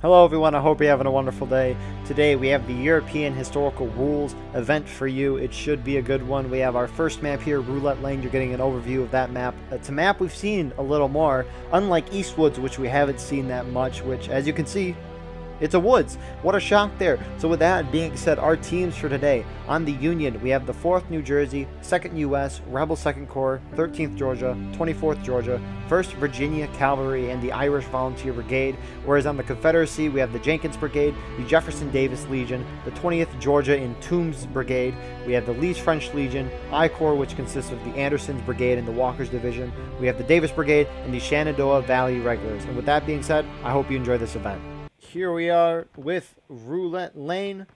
Hello everyone, I hope you're having a wonderful day. Today we have the European Historical Rules event for you. It should be a good one. We have our first map here, Roulette Lane. You're getting an overview of that map. It's a map we've seen a little more, unlike Eastwoods, which we haven't seen that much, which as you can see, it's a Woods. What a shock there. So with that being said, our teams for today. On the Union, we have the 4th New Jersey, 2nd U.S., Rebel 2nd Corps, 13th Georgia, 24th Georgia, 1st Virginia Cavalry, and the Irish Volunteer Brigade. Whereas on the Confederacy, we have the Jenkins Brigade, the Jefferson Davis Legion, the 20th Georgia in Toombs Brigade. We have the Lee's French Legion, I Corps, which consists of the Andersons Brigade and the Walkers Division. We have the Davis Brigade and the Shenandoah Valley Regulars. And with that being said, I hope you enjoy this event here we are with Roulette Lane.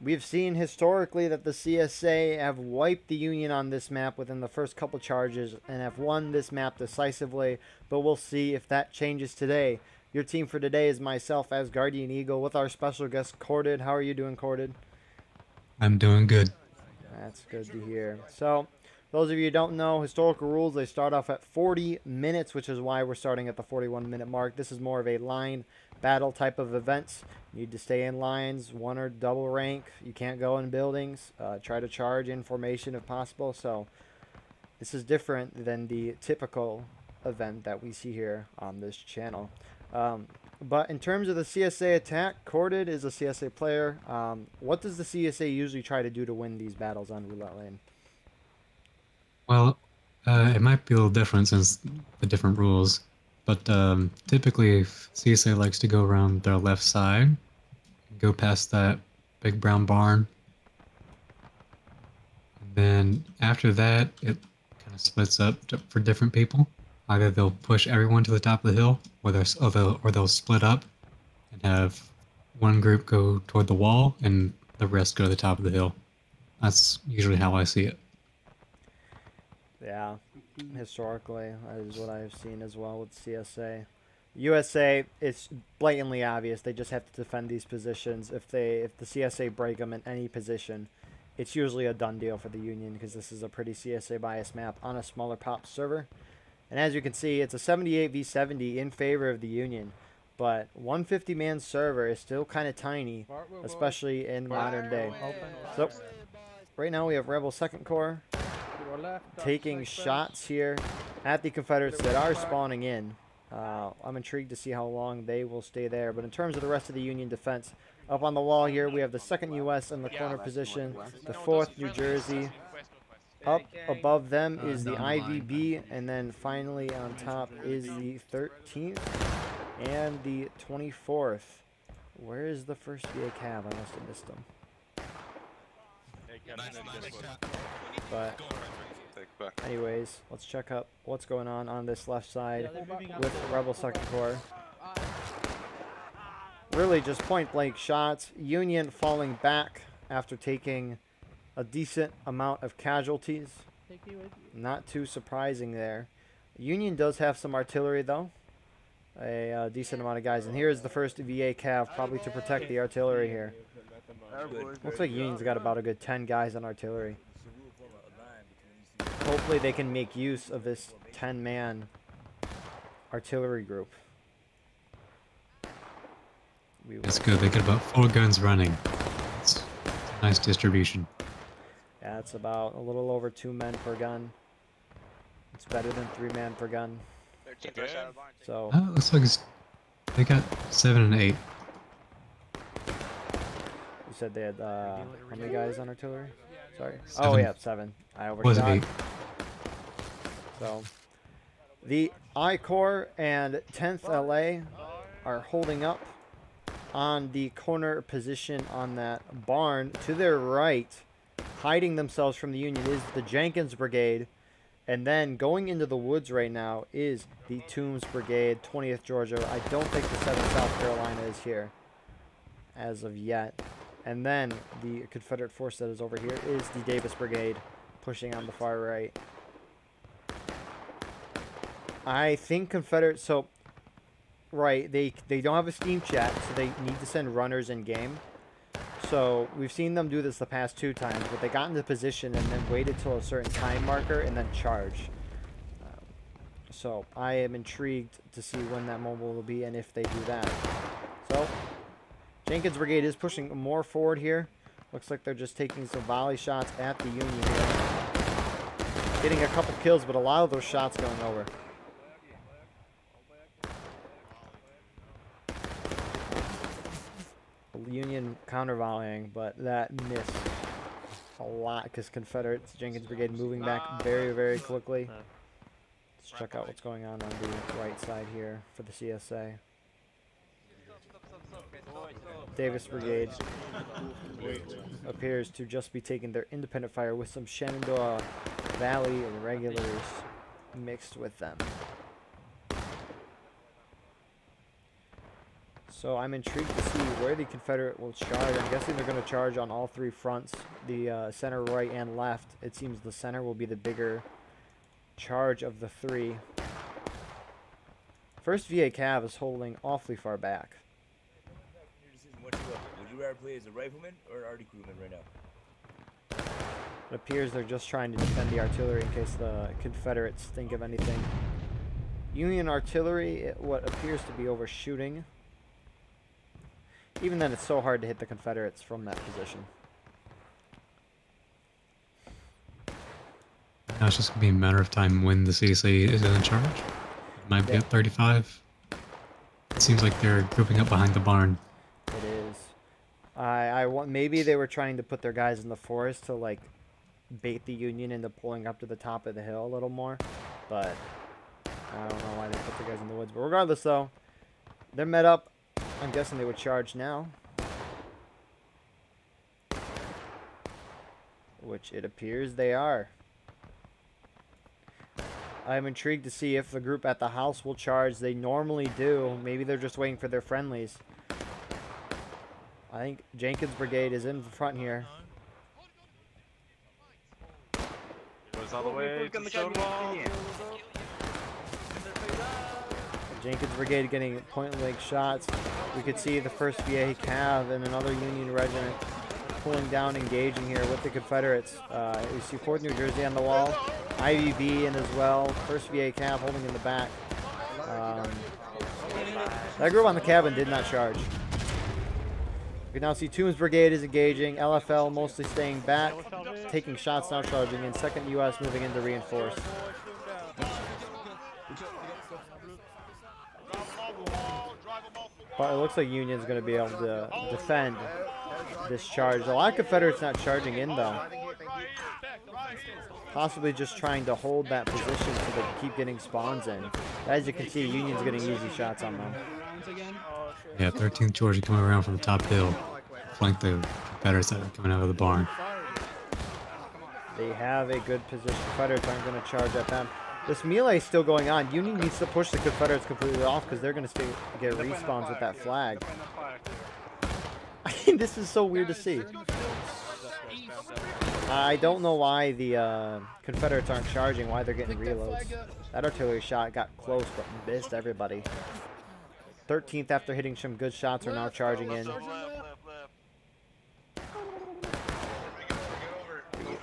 We've seen historically that the CSA have wiped the Union on this map within the first couple charges and have won this map decisively, but we'll see if that changes today. Your team for today is myself Asgardian Eagle with our special guest Corded. How are you doing, Corded? I'm doing good. That's good to hear. So, those of you who don't know, historical rules, they start off at 40 minutes, which is why we're starting at the 41 minute mark. This is more of a line battle type of events. You need to stay in lines, one or double rank. You can't go in buildings. Uh, try to charge in formation if possible. So this is different than the typical event that we see here on this channel. Um, but in terms of the CSA attack, Corded is a CSA player. Um, what does the CSA usually try to do to win these battles on Roulette Lane? Well, uh, it might be a little different since the different rules. But um, typically, CSA likes to go around their left side, go past that big brown barn. And then after that, it kind of splits up for different people. Either they'll push everyone to the top of the hill, or or they'll, or they'll split up and have one group go toward the wall and the rest go to the top of the hill. That's usually how I see it. Yeah, historically. That is what I've seen as well with CSA. USA, it's blatantly obvious. They just have to defend these positions. If they, if the CSA break them in any position, it's usually a done deal for the Union because this is a pretty CSA bias map on a smaller pop server. And as you can see, it's a 78 v 70 in favor of the Union. But 150 man server is still kind of tiny, especially in modern day. So, right now we have Rebel 2nd Corps taking shots here at the Confederates that are spawning in. Uh, I'm intrigued to see how long they will stay there. But in terms of the rest of the Union defense, up on the wall here, we have the 2nd U.S. in the corner position, the 4th New Jersey. Up above them is the IVB, and then finally on top is the 13th and the 24th. Where is the first VA Cav? I must have missed them. But anyways, let's check up what's going on on this left side with Rebel Second Corps. Really just point blank shots. Union falling back after taking a decent amount of casualties. Not too surprising there. Union does have some artillery though. A uh, decent amount of guys. And here's the first VA cav, probably to protect the artillery here. Looks like Union's got about a good 10 guys on artillery. Hopefully they can make use of this 10-man artillery group. That's good. They got about four guns running. It's a nice distribution. Yeah, it's about a little over two men per gun. It's better than three men per gun. So. Oh, looks like it's, they got seven and eight said they had uh, how many guys on artillery? Sorry. Seven. Oh yeah, seven. I overshot. So the I Corps and 10th LA are holding up on the corner position on that barn. To their right, hiding themselves from the Union, is the Jenkins Brigade. And then going into the woods right now is the Toombs Brigade, 20th Georgia. I don't think the 7th South Carolina is here as of yet. And then the Confederate force that is over here is the Davis Brigade pushing on the far right. I think Confederate, so, right, they, they don't have a steam chat, so they need to send runners in game. So we've seen them do this the past two times, but they got into position and then waited till a certain time marker and then charge. So I am intrigued to see when that moment will be and if they do that. So, Jenkins Brigade is pushing more forward here. Looks like they're just taking some volley shots at the Union here. Getting a couple kills, but a lot of those shots going over. Union counter volleying, but that missed a lot because Confederates, Jenkins Brigade moving back very, very quickly. Let's check out what's going on on the right side here for the CSA. Davis Brigade appears to just be taking their independent fire with some Shenandoah Valley irregulars mixed with them. So I'm intrigued to see where the Confederate will charge. I'm guessing they're going to charge on all three fronts, the uh, center, right, and left. It seems the center will be the bigger charge of the three. First VA Cav is holding awfully far back. Would you play as a rifleman or an arty crewman right now? It appears they're just trying to defend the artillery in case the Confederates think of anything. Union artillery, what appears to be overshooting. Even then, it's so hard to hit the Confederates from that position. Now it's just gonna be a matter of time when the CSA is in charge. It might be Yeah. at 35. It seems like they're grouping up behind the barn. I, I want maybe they were trying to put their guys in the forest to like bait the Union into pulling up to the top of the hill a little more, but I don't know why they put the guys in the woods. But regardless, though, they're met up. I'm guessing they would charge now, which it appears they are. I'm intrigued to see if the group at the house will charge. They normally do. Maybe they're just waiting for their friendlies. I think Jenkins Brigade is in the front here. Goes all the way to Stonewall. Jenkins Brigade getting point blank shots. We could see the first VA Cav and another Union regiment pulling down, engaging here with the Confederates. Uh, you see 4th New Jersey on the wall, IVB in as well. First VA Cav holding in the back. Um, that group on the cabin did not charge. We can now see Toombs Brigade is engaging. LFL mostly staying back, taking shots, now charging in. Second U.S. moving in to reinforce. But it looks like Union's going to be able to defend this charge. A lot of Confederates not charging in, though. Possibly just trying to hold that position so they keep getting spawns in. As you can see, Union's getting easy shots on them. Yeah, 13th Georgia coming around from the top hill. Flank the Confederates that are coming out of the barn. They have a good position. Confederates aren't going to charge at them. This melee is still going on. Union needs to push the Confederates completely off because they're going to get respawns with that flag. I mean, this is so weird to see. I don't know why the uh, Confederates aren't charging, why they're getting reloads. That artillery shot got close but missed everybody. 13th, after hitting some good shots, are now charging in.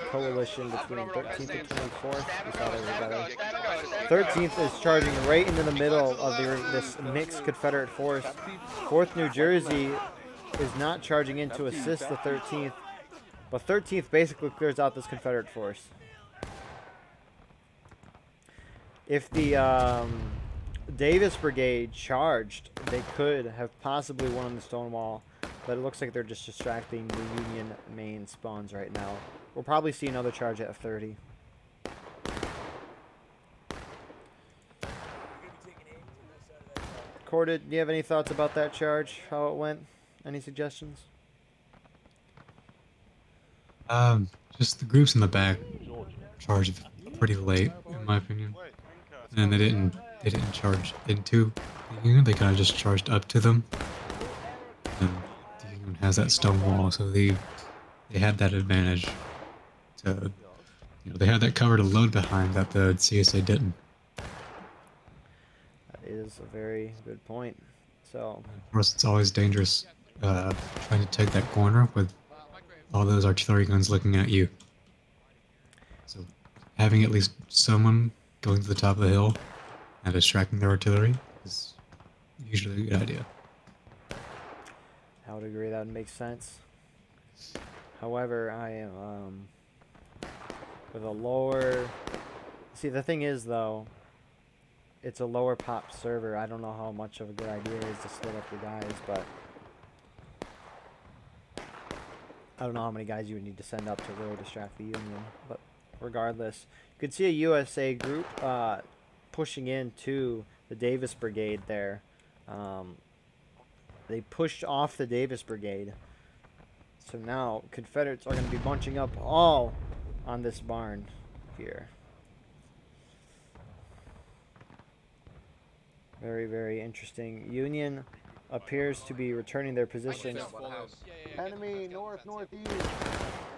Coalition between 13th and 24th. We saw that together. 13th is charging right into the middle of the, this mixed Confederate force. 4th New Jersey is not charging in to assist the 13th, but 13th basically clears out this Confederate force. If the um, Davis Brigade charged, they could have possibly won the Stonewall, but it looks like they're just distracting the Union main spawns right now. We'll probably see another charge at 30. Corded, do you have any thoughts about that charge? How it went? Any suggestions? Um, just the groups in the back charged pretty late, in my opinion. And they didn't they didn't charge into the Union. They kind of just charged up to them. And the Union has that stone wall, so they they had that advantage. To you know, they had that cover to load behind that the CSA didn't. That is a very good point. So, Of course, it's always dangerous uh, trying to take that corner with all those artillery guns looking at you. So, having at least someone going to the top of the hill and distracting their artillery is usually a good idea. I would agree that would make sense. However, I am um, with a lower. See, the thing is though, it's a lower pop server. I don't know how much of a good idea it is to split up your guys, but I don't know how many guys you would need to send up to really distract the Union. But regardless, you could see a USA group uh, pushing into the Davis Brigade there. Um, they pushed off the Davis Brigade. So now Confederates are going to be bunching up all on this barn here. Very, very interesting. Union appears to be returning their positions. Enemy north northeast.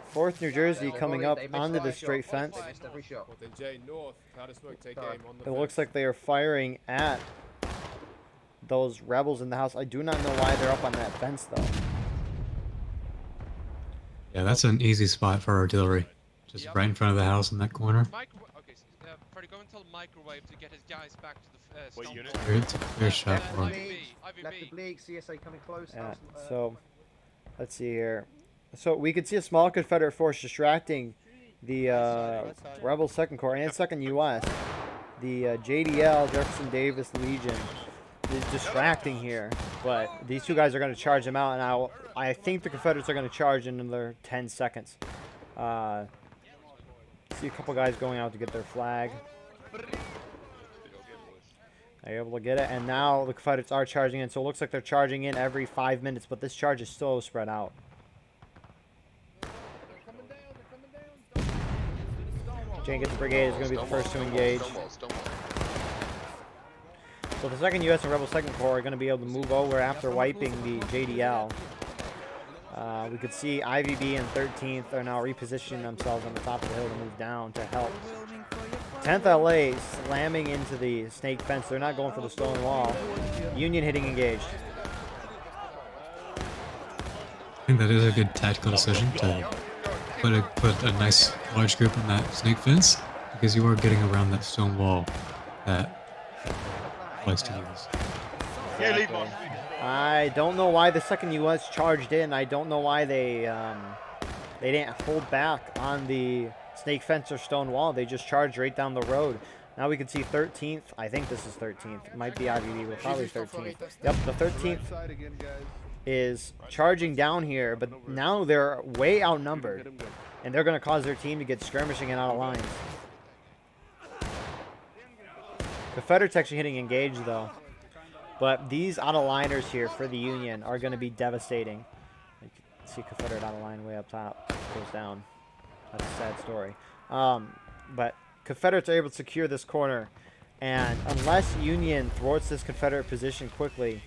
Fourth New Jersey coming up onto the straight fence. What then J North, Powder Smoke take aim on the It looks like they are firing at those rebels in the house. I do not know why they're up on that fence though. Yeah, that's an easy spot for artillery. Just Yep. right in front of the house in that corner. Micro okay, so, uh, Freddy, go and tell Microwave to get his guys back to the uh, What unit? Clear, it's a clear shot for him. IVB, Left IVB. oblique, CSA coming close. Yeah. house, uh, So let's see here. So we could see a small Confederate force distracting the uh, Rebel Second Corps and Second U.S. The uh, JDL Jefferson Davis Legion is distracting here, but these two guys are going to charge them out, and I I think the Confederates are going to charge in another 10 seconds. Uh, see a couple guys going out to get their flag. They're able to get it, and now the Confederates are charging in. So it looks like they're charging in every five minutes, but this charge is still spread out. Jenkins Brigade is going to be the first to engage. So the second U.S. and Rebel Second Corps are going to be able to move over after wiping the JDL. Uh, we could see IVB and 13th are now repositioning themselves on the top of the hill to move down to help. 10th LA slamming into the snake fence. They're not going for the stone wall. Union hitting engaged. I think that is a good tactical decision to put a put a nice large group in that snake fence because you are getting around that stone wall that likes to use. Yeah, leave one. I don't know why the second U.S. charged in. I don't know why they um, they didn't hold back on the snake fence or stone wall. They just charged right down the road. Now we can see 13th. I think this is 13th. It might be IVB, but probably 13th. Yep, the 13th is charging down here, but now they're way outnumbered, and they're going to cause their team to get skirmishing and out of lines. Confederates actually hitting engage though. But these out of liners here for the Union are going to be devastating. You can see Confederate out of line way up top. Goes down. That's a sad story. Um, but Confederates are able to secure this corner. And unless Union thwarts this Confederate position quickly,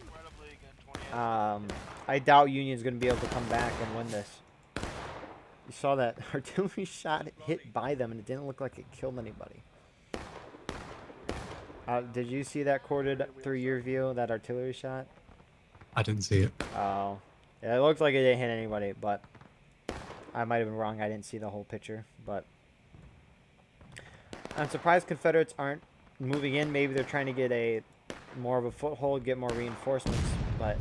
um, I doubt Union's going to be able to come back and win this. You saw that artillery shot hit by them, and it didn't look like it killed anybody. Uh, did you see that corded through your view, that artillery shot? I didn't see it. Oh. Yeah, it looked like it didn't hit anybody, but I might have been wrong. I didn't see the whole picture, but I'm surprised Confederates aren't moving in. Maybe they're trying to get a more of a foothold, get more reinforcements, but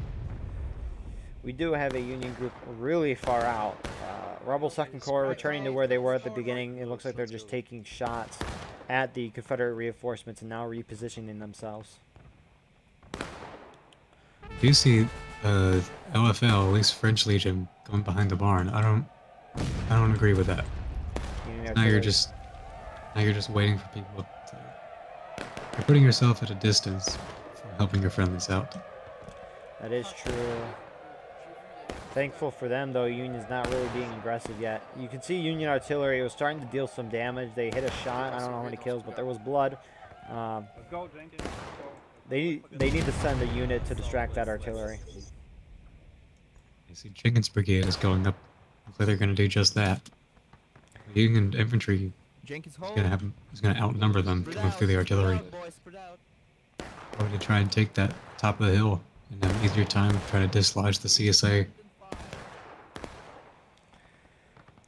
we do have a Union group really far out. Uh, Rebel Second Corps returning to where they were at the beginning. It looks like they're just taking shots at the Confederate reinforcements and now repositioning themselves. Do you see uh, LFL, at least French Legion, going behind the barn? I don't. I don't agree with that. Union Now you're just. Now you're just waiting for people to. You're putting yourself at a distance from helping your friendlies out. That is true. Thankful for them, though, Union's not really being aggressive yet. You can see Union artillery was starting to deal some damage. They hit a shot. I don't know how many kills, but there was blood. Um, they they need to send a unit to distract that artillery. You see, Jenkins Brigade is going up. Looks like they're going to do just that. Union infantry Jenkins is going to have is going to outnumber them coming through the artillery. Probably to try and take that top of the hill and have an easier time trying to dislodge the CSA.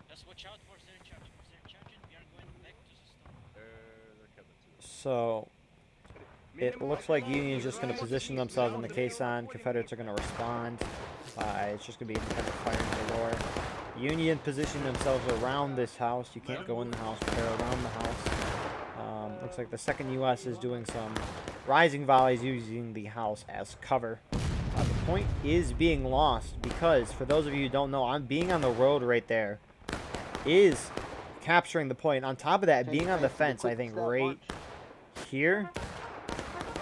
Just watch out for their charge. If they're charging, we are going back to the stone. So it looks like Union's just going to position themselves in the caisson. Confederates are going to respond by it's just gonna be independent firing galore. Union position themselves around this house. You can't go in the house, but they're around the house. Um, looks like the second U.S. is doing some rising volleys using the house as cover. Uh, the point is being lost because, for those of you who don't know, I'm being on the road right there is capturing the point. On top of that, being on the fence, I think right here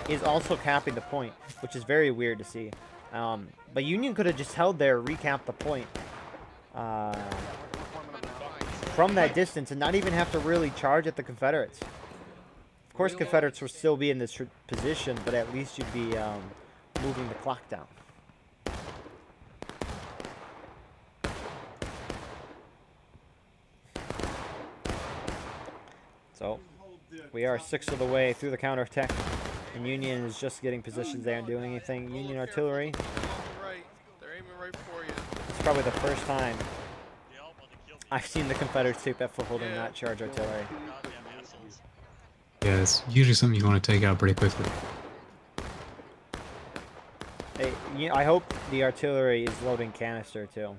is also capping the point, which is very weird to see. Um, but Union could have just held there, recapped the point uh, from that distance, and not even have to really charge at the Confederates. Of course, Confederates would still be in this position, but at least you'd be um, moving the clock down. So, we are six of the way through the counterattack. And Union is just getting positions there and doing anything. Union artillery. Right. They're aiming right for you. It's probably the first time They all want to kill me. I've seen the Confederates take that foothold and Yeah. not charge artillery. Goddamn. Yeah, it's usually something you want to take out pretty quickly. Hey, I hope the artillery is loading canister too.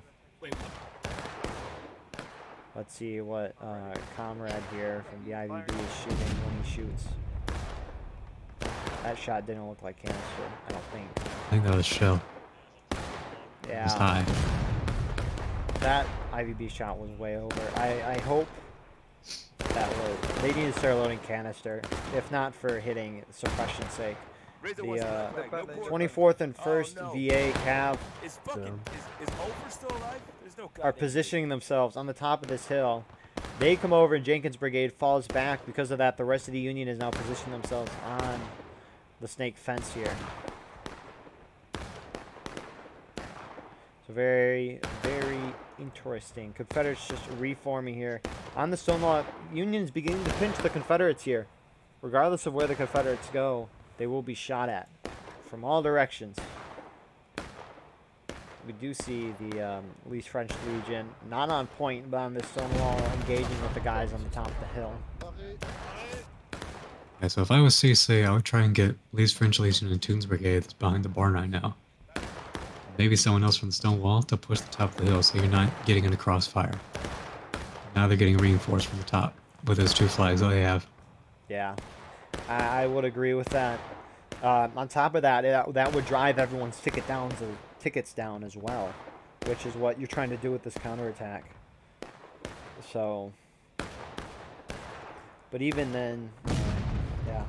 Let's see what uh, comrade here from the IVB is shooting when he shoots. That shot didn't look like canister, I don't think. I think that was shell. It was high. that IVB shot was way over. I, I hope that was. They need to start loading canister, if not for hitting suppression sake. The, uh, come back. No court. 24th and Oh, 1st no. VA Cav Is fucking is, is Over still alive? No are positioning themselves on the top of this hill. They come over and Jenkins Brigade falls back. Because of that, the rest of the Union is now positioning themselves on the snake fence here. So very, very interesting. Confederates just reforming here. On the Stonewall, Union's beginning to pinch the Confederates here. Regardless of where the Confederates go, they will be shot at from all directions we do see the um, Lee's French Legion not on point, but on the Stonewall engaging with the guys on the top of the hill. Yeah, so if I was CC, I would try and get Lee's French Legion and Toombs Brigade that's behind the barn right now. Maybe someone else from the stone wall to push the top of the hill so you're not getting in into crossfire. Now they're getting reinforced from the top with those two flags that they have. Yeah, I, I would agree with that. Uh, on top of that, it, that would drive everyone's ticket down to, tickets down as well, which is what you're trying to do with this counterattack. So, but even then, yeah.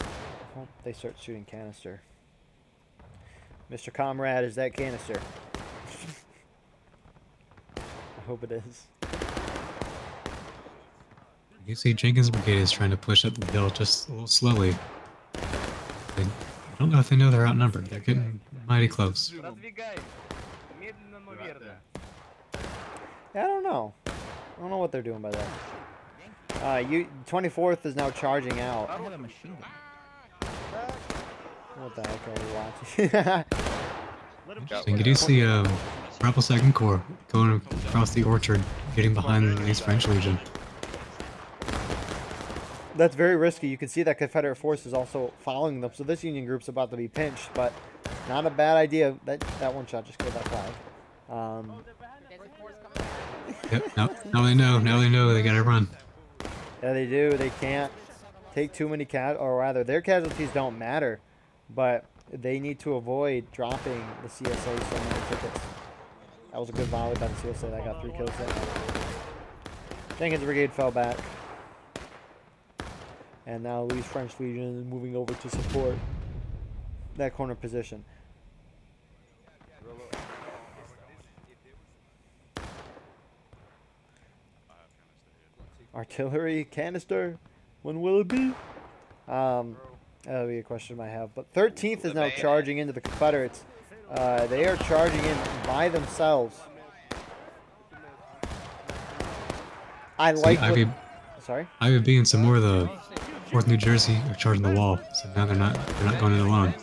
I hope they start shooting canister. Mr. Comrade, is that canister? I hope it is. You see Jenkins Brigade is trying to push up the hill just a little slowly. I don't know if they know they're outnumbered. They're getting mighty close. I don't know. I don't know what they're doing by that. Uh, you 24th is now charging out. What the heck are you watching? Interesting. You do see uh, Rebel Second Corps going across the orchard, getting behind the Lee's French Legion. That's very risky. You can see that Confederate force is also following them, so this Union group's about to be pinched, but not a bad idea. That that one shot just killed that flag. Um, Yep. Now, now they know. Now they know they gotta run. yeah, they do. They can't take too many cat, or rather, their casualties don't matter, but they need to avoid dropping the CSA so many tickets. That was a good volley by the CSA. That got three kills there. Jenkins Brigade fell back. And now Lee's French Legion is moving over to support that corner position. Artillery canister? When will it be? Um, that'll be a question I have. But 13th is now charging into the Confederates. Uh, they are charging in by themselves. I See, like. what- Ivy, sorry. Ivy B and some more of the Fourth New Jersey are charging the wall, so now they're not they're not going in alone.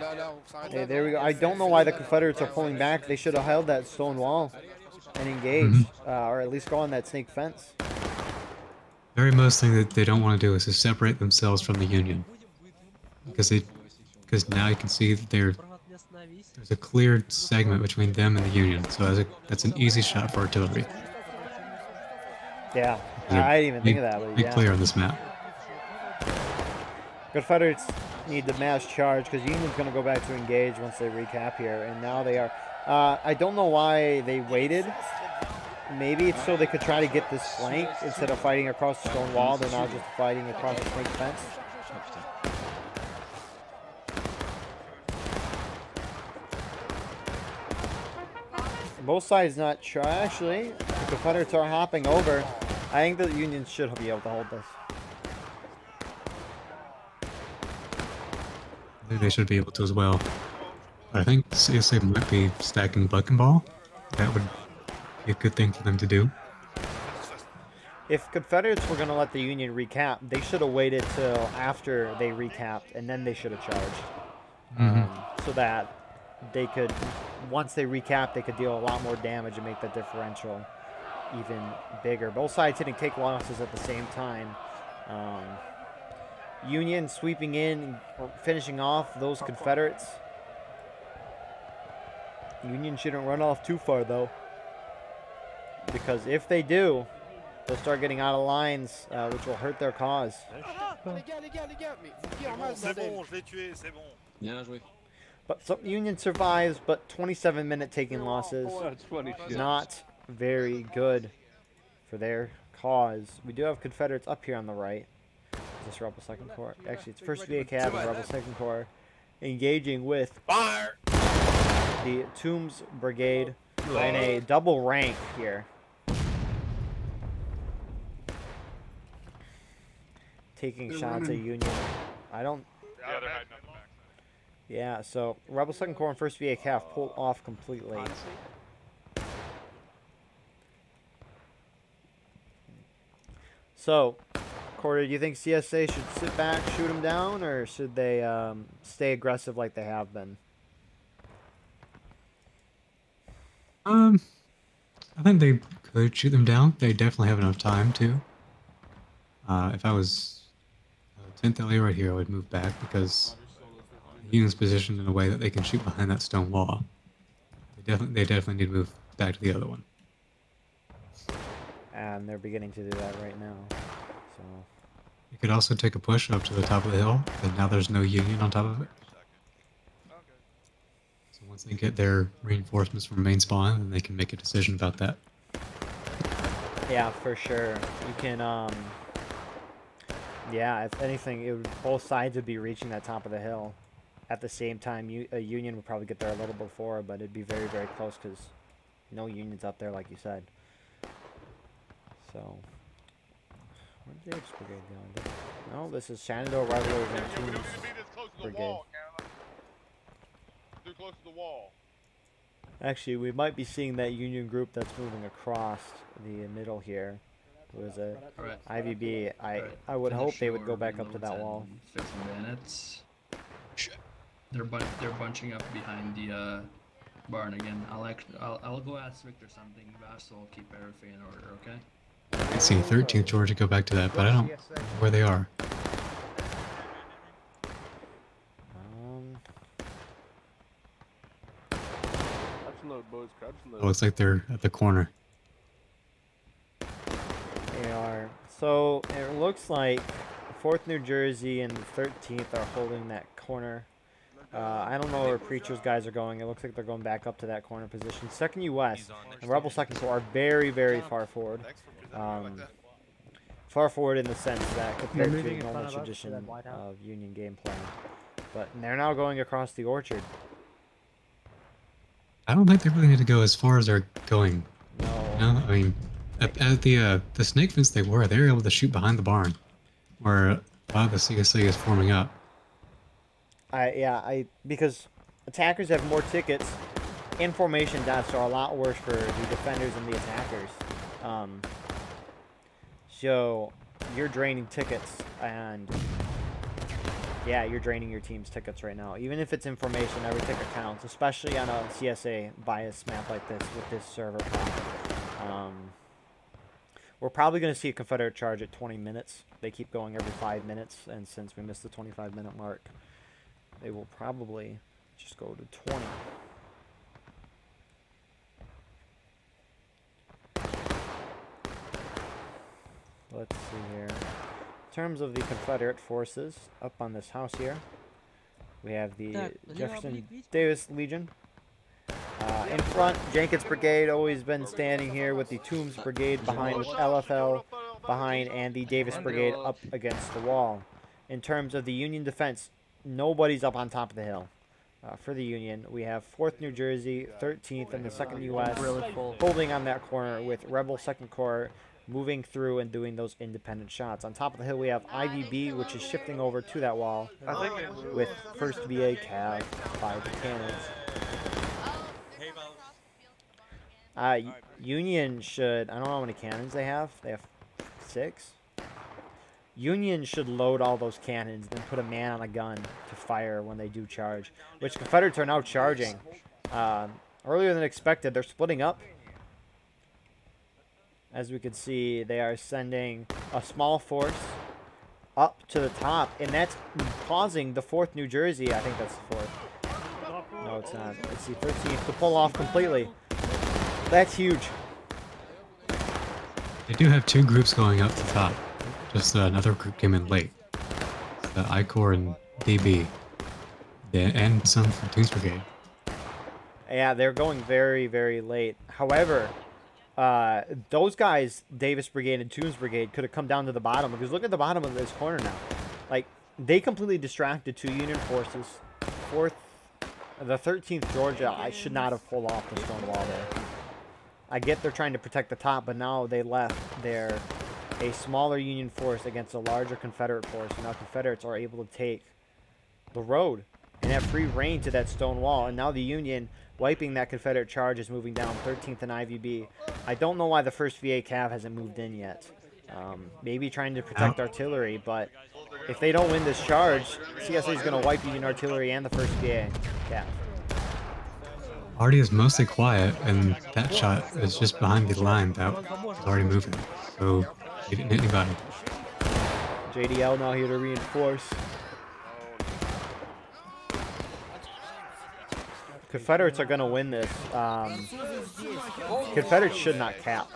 No, no. Sign Hey, there we go. I don't know why the Confederates are pulling back. They should have held that stone wall and engaged, uh, or at least go on that snake fence. Very most thing that they don't want to do is to separate themselves from the Union, because they because now you can see that they're there's a cleared segment between them and the Union, so that's, a, that's an easy shot for artillery. Yeah, I didn't even think of that, but yeah. clear on this map. Confederates need the mass charge because Union's going to go back to engage once they recap here, and now they are. Uh, I don't know why they waited. Maybe it's so they could try to get this flank instead of fighting across the stone wall. They're now just fighting across the snake fence. Both sides not try. Actually, the Confederates are hopping over. I think the Union should be able to hold this. They should be able to as well. But I think CSA might be stacking Buck and Ball. That would be a good thing for them to do. If Confederates were going to let the Union recap, they should have waited till after they recapped, and then they should have charged. Mhm. Um, so that they could, once they recap, they could deal a lot more damage and make the differential even bigger. Both sides didn't take losses at the same time. Um, Union sweeping in, or finishing off those Confederates. Union shouldn't run off too far though, because if they do, they'll start getting out of lines, uh, which will hurt their cause. But so Union survives, but 27 minute taking losses. That's funny shit. Not very good for their cause. We do have Confederates up here on the right. Is this Rebel Second Corps? Actually, it's First VA Cav and Rebel Second Corps engaging with Fire! the Toombs Brigade in a double rank here. Taking shots at Union. I don't Yeah, they're hiding on the backside. Yeah, so Rebel Second Corps and First VA Cav pull uh, off completely. So, Corded, do you think CSA should sit back, shoot them down, or should they um, stay aggressive like they have been? Um, I think they could shoot them down. They definitely have enough time to. Uh, if I was uh, 10th LA right here, I would move back because the Union's positioned in a way that they can shoot behind that stone wall. They definitely, they definitely need to move back to the other one. And they're beginning to do that right now. So, You could also take a push up to the top of the hill, and now there's no Union on top of it. So once they get their reinforcements from main spawn, then they can make a decision about that. yeah, for sure. You can, um, yeah, if anything, it would, both sides would be reaching that top of the hill. At the same time, a Union would probably get there a little before, but it'd be very, very close because no Unions up there, like you said. So, where's the Apes Brigade going? No, this is Shenandoah Regulars and We don't need to be this close to the Brigade. wall, Caroline. Too close to the wall. Actually, we might be seeing that Union group that's moving across the middle here. It was a Alright. IVB. I Alright, I would finish hope they would go back up to that wall. 15 minutes. They're bun- they're bunching up behind the uh, barn again. I'll, act- I'll I'll go ask Victor something. Vassal will keep everything in order. Okay. I see 13th Georgia go back to that, but I don't know where they are. It looks like they're at the corner. they are. So it looks like Fourth New Jersey and the 13th are holding that corner. Uh, I don't know where Preacher's guys are going. It looks like they're going back up to that corner position. Second U.S. and Rebel Second Corps are very, very far forward. Thanks for presenting me Um, far forward in the sense that compared to moving a normal of us to tradition that white house. of Union game plan. But they're now going across the orchard. I don't think they really need to go as far as they're going. No. No, I mean, at, at the uh, the snake fence they were, they were able to shoot behind the barn, where a lot of the CSA is forming up. I yeah I because attackers have more tickets. Information deaths are a lot worse for the defenders and the attackers. Um, so you're draining tickets and yeah, you're draining your team's tickets right now. Even if it's information, every ticket counts, especially on a CSA bias map like this with this server. Um, we're probably going to see a Confederate charge at 20 minutes. They keep going every five minutes, and since we missed the 25 minute mark, they will probably just go to 20. Let's see here. In terms of the Confederate forces up on this house here, we have the Jefferson Davis Legion. Uh, in front, Jenkins Brigade always been standing here with the Toombs Brigade behind LFL behind and the Davis Brigade up against the wall. In terms of the Union defense, nobody's up on top of the hill. Uh, for the Union, we have 4th New Jersey, 13th, and the 2nd U.S. holding on that corner with Rebel 2nd Corps moving through and doing those independent shots. On top of the hill, we have IVB, which is shifting over to that wall I think they with 1st VA Cav, 5 cannons. Uh, U- Union should. I don't know how many cannons they have. They have six. Union should load all those cannons, then put a man on a gun to fire when they do charge. Which Confederates are now charging. Um, earlier than expected, they're splitting up. As we can see, they are sending a small force up to the top, and that's causing the 4th New Jersey. I think that's the 4th. No, it's not. It's the see, 13th to pull off completely. That's huge. They do have two groups going up the top. Just uh, another group came in late. The I-Corps and DB. And some from Toombs Brigade. Yeah, they're going very, very late. However, uh, those guys, Davis Brigade and Toombs Brigade, could have come down to the bottom because look at the bottom of this corner now. Like they completely distracted two Union forces. Fourth, the 13th Georgia, I should not have pulled off the stone wall there. I get they're trying to protect the top, but now they left their a smaller Union force against a larger Confederate force. And now Confederates are able to take the road and have free reign to that stone wall. And now the Union, wiping that Confederate charge, is moving down 13th and IVB. I don't know why the 1st VA Cav hasn't moved in yet. Um, maybe trying to protect artillery, but if they don't win this charge, CSA is going to wipe Union artillery and the 1st VA Cav. Artie is mostly quiet, and that shot is just behind the line that was already moving. So he didn't hit anybody. JDL now here to reinforce. Confederates are going to win this. Um, Confederates should not cap.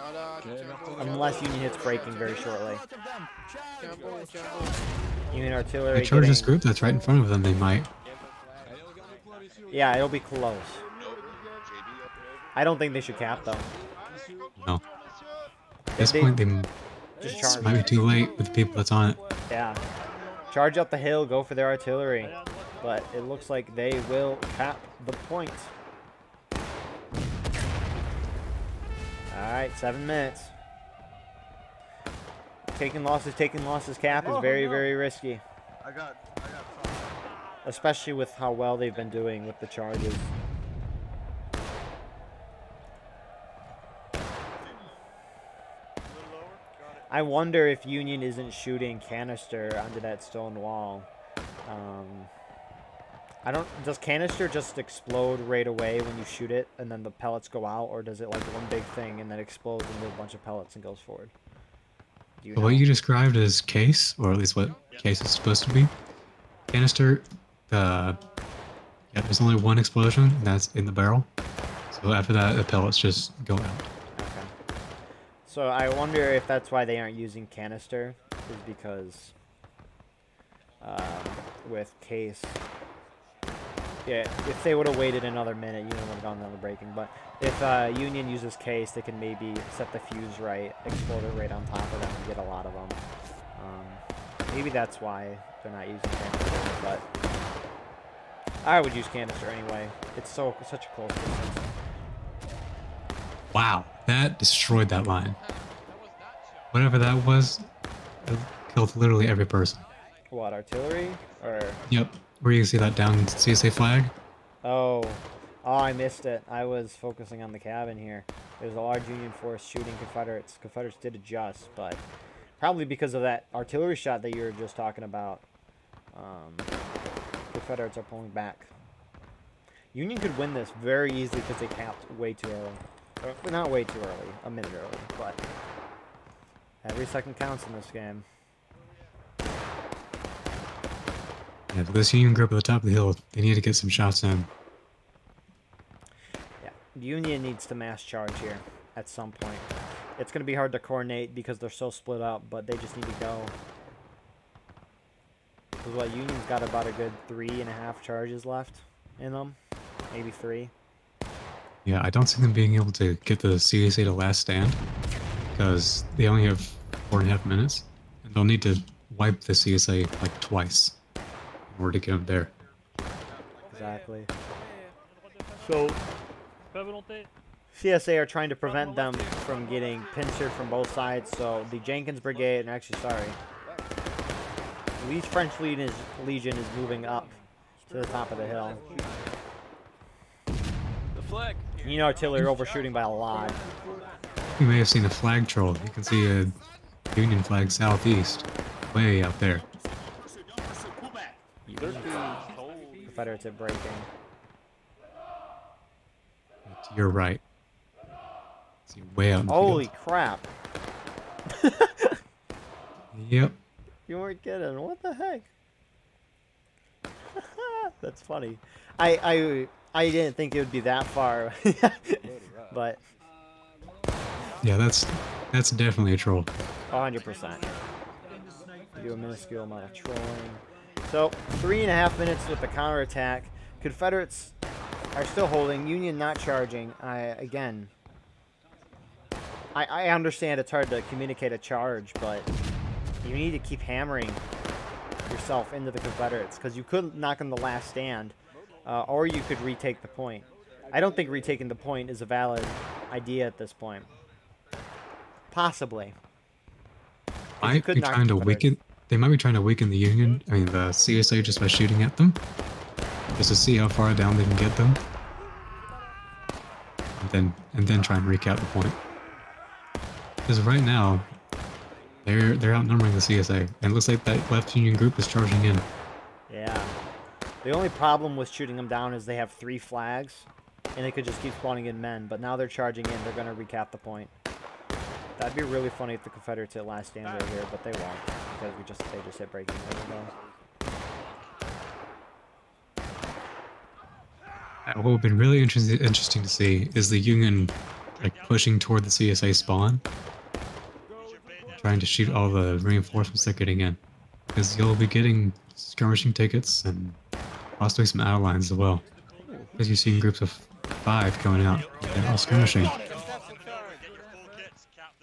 Unless Union hits breaking very shortly. Union artillery. They charge this group that's right in front of them, they might. Yeah, it'll be close. I don't think they should cap though. No. At this they- point, they Just this charge. might be too late with the people that's on it. Yeah. Charge up the hill, go for their artillery. But it looks like they will cap the point. Alright, seven minutes. Taking losses, taking losses cap is very, very risky. I got, I got Especially with how well they've been doing with the charges. I wonder if Union isn't shooting canister onto that stone wall. Um, I don't. Does canister just explode right away when you shoot it, and then the pellets go out, or does it like one big thing and then explodes into a bunch of pellets and goes forward? Do you But know? what you described as case, or at least what case is supposed to be, canister, uh, yeah, there's only one explosion, and that's in the barrel. So after that, the pellets just go out. So I wonder if that's why they aren't using canister, is because um, with case. Yeah, if they would have waited another minute, Union would have gone another breaking. But if uh, Union uses case, they can maybe set the fuse right, explode it right on top of them, and get a lot of them. Um, maybe that's why they're not using canister. But I would use canister anyway. It's so such a close distance. Wow, that destroyed that line. Whatever that was, it killed literally every person. What artillery or? Yep, where you can see that down CSA flag. Oh, oh, I missed it. I was focusing on the cabin here. There's a large Union force shooting Confederates. Confederates did adjust, but probably because of that artillery shot that you were just talking about. Um, Confederates are pulling back. Union could win this very easily because they capped way too early. Or, not way too early, a minute early, but every second counts in this game. Yeah, this Union group at the top of the hill, they need to get some shots in. Yeah, Union needs to mass charge here at some point. It's going to be hard to coordinate because they're so split up, but they just need to go. Because what, Union's got about a good three and a half charges left in them. Maybe three. Yeah, I don't see them being able to get the CSA to last stand because they only have four and a half minutes, and they'll need to wipe the CSA like twice in order to get them there. Exactly. So, CSA are trying to prevent them from getting pincered from both sides. So the Jenkins Brigade, and actually, sorry, Lee's French Legion is, Legion is moving up to the top of the hill. The flag. know artillery overshooting by a lot. You may have seen a flag troll. You can see a Union flag southeast, way out there. Confederates are breaking. To your right. See, way out Holy field. crap! Yep. You weren't kidding. What the heck? That's funny. I I I didn't think it would be that far, but Yeah, that's that's definitely a troll. 100%. Do a minuscule amount of trolling. So three and a half minutes with the counterattack. Confederates are still holding. Union not charging. I again. I I understand it's hard to communicate a charge, but you need to keep hammering yourself into the Confederates because you could knock them the last stand, uh, or you could retake the point. I don't think retaking the point is a valid idea at this point. Possibly. Might be trying to weaken. They might be trying to weaken the Union. I mean, the CSA just by shooting at them, just to see how far down they can get them, and then and then try and recap the point. Because right now, they're they're outnumbering the CSA, and it looks like that left Union group is charging in. Yeah. The only problem with shooting them down is they have three flags, and they could just keep spawning in men. But now they're charging in. They're going to recap the point. That'd be really funny if the Confederates hit last stand right here, but they won't because we just they just hit breaking. Uh, What would have been really interesting interesting to see is the Union like pushing toward the CSA spawn, trying to shoot all the reinforcements they're getting in, because you'll be getting skirmishing tickets and possibly some outlines as well. Because you've seen groups of five going out, they're all skirmishing.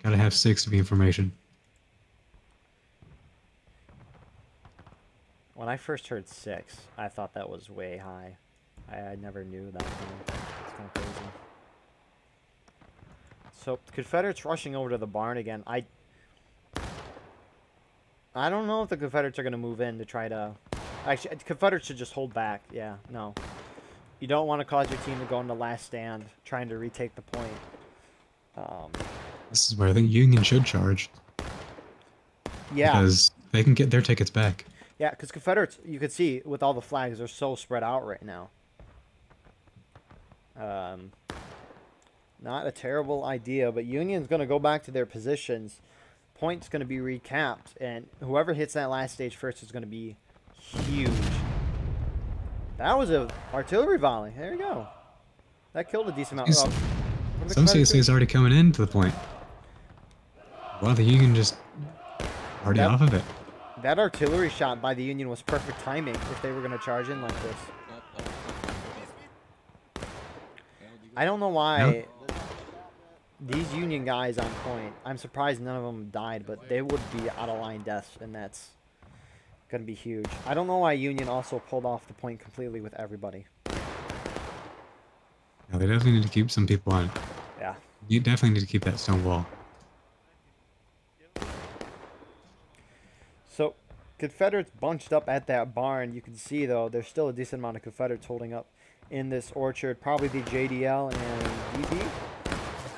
Gotta have six to be information. When I first heard six, I thought that was way high. I, I never knew that. It's kind of crazy. So Confederates rushing over to the barn again. I I don't know if the Confederates are going to move in to try to. Actually, Confederates should just hold back. Yeah, no. You don't want to cause your team to go in the last stand trying to retake the point. Um, This is where I think Union should charge, yeah. because they can get their tickets back. Yeah, because Confederates, you can see with all the flags, they're so spread out right now. Um, not a terrible idea, but Union's going to go back to their positions. Point's going to be recapped, and whoever hits that last stage first is going to be huge. That was a artillery volley. There you go. That killed a decent amount. Yes. Oh, Some CSA is already coming in to the point. Well, the Union just already That- off of it. That artillery shot by the Union was perfect timing if they were going to charge in like this. I don't know why these Union guys on point. I'm surprised none of them died, but they would be out of line deaths, and that's going to be huge. I don't know why Union also pulled off the point completely with everybody. Yeah, they definitely need to keep some people on. Yeah. You definitely need to keep that stone wall. So, Confederates bunched up at that barn. You can see, though, there's still a decent amount of Confederates holding up in this orchard. Probably the JDL and DB.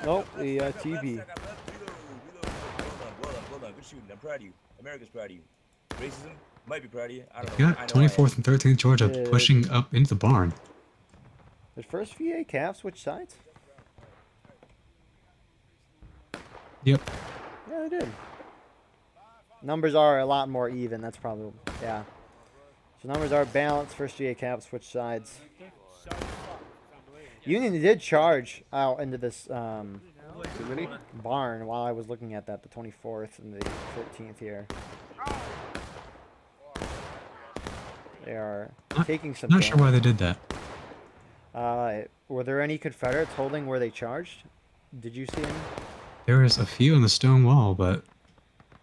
Nope, the uh, TB. Reload, reload. Well done, well done, well done. Good shooting. I'm proud of you. America's proud of you. Racism might be proud of you. I don't You know. got I know I am. 24th and 13th Georgia Yeah. pushing up into the barn. Did first VA Cav switch sides? Yep. Yeah, they did. Numbers are a lot more even. That's probably yeah. So numbers are balanced. First VA Cav switch sides. Union did charge out into this um, barn while I was looking at that, the 24th and the 13th here. They are Not- taking some Not sure why they did that. Uh, were there any Confederates holding where they charged? Did you see any? There was a few on the stone wall, but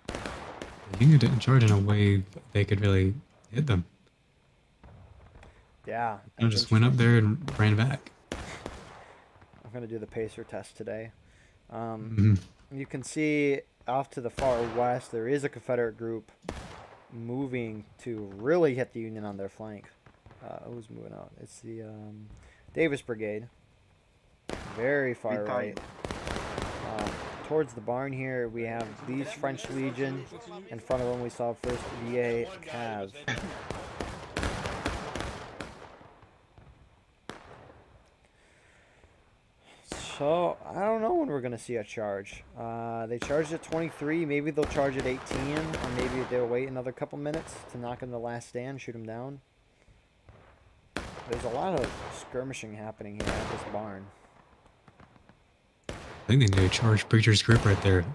the Union didn't charge in a way they could really hit them. Yeah. That's just went up there and ran back. I'm gonna do the pacer test today. Um, Mhm. you can see off to the far west there is a Confederate group moving to really hit the Union on their flank. Uh, who's moving out? It's the um, Davis Brigade. Very far right. Um, towards the barn here, we have these French Legion. In front of them, we saw first VA Cav. So I don't know when we're gonna see a charge. Uh, they charged at 23. Maybe they'll charge at 18, or maybe they'll wait another couple minutes to knock in the last stand, shoot him down. There's a lot of skirmishing happening here at this barn. I think they need to charge Preacher's group right there.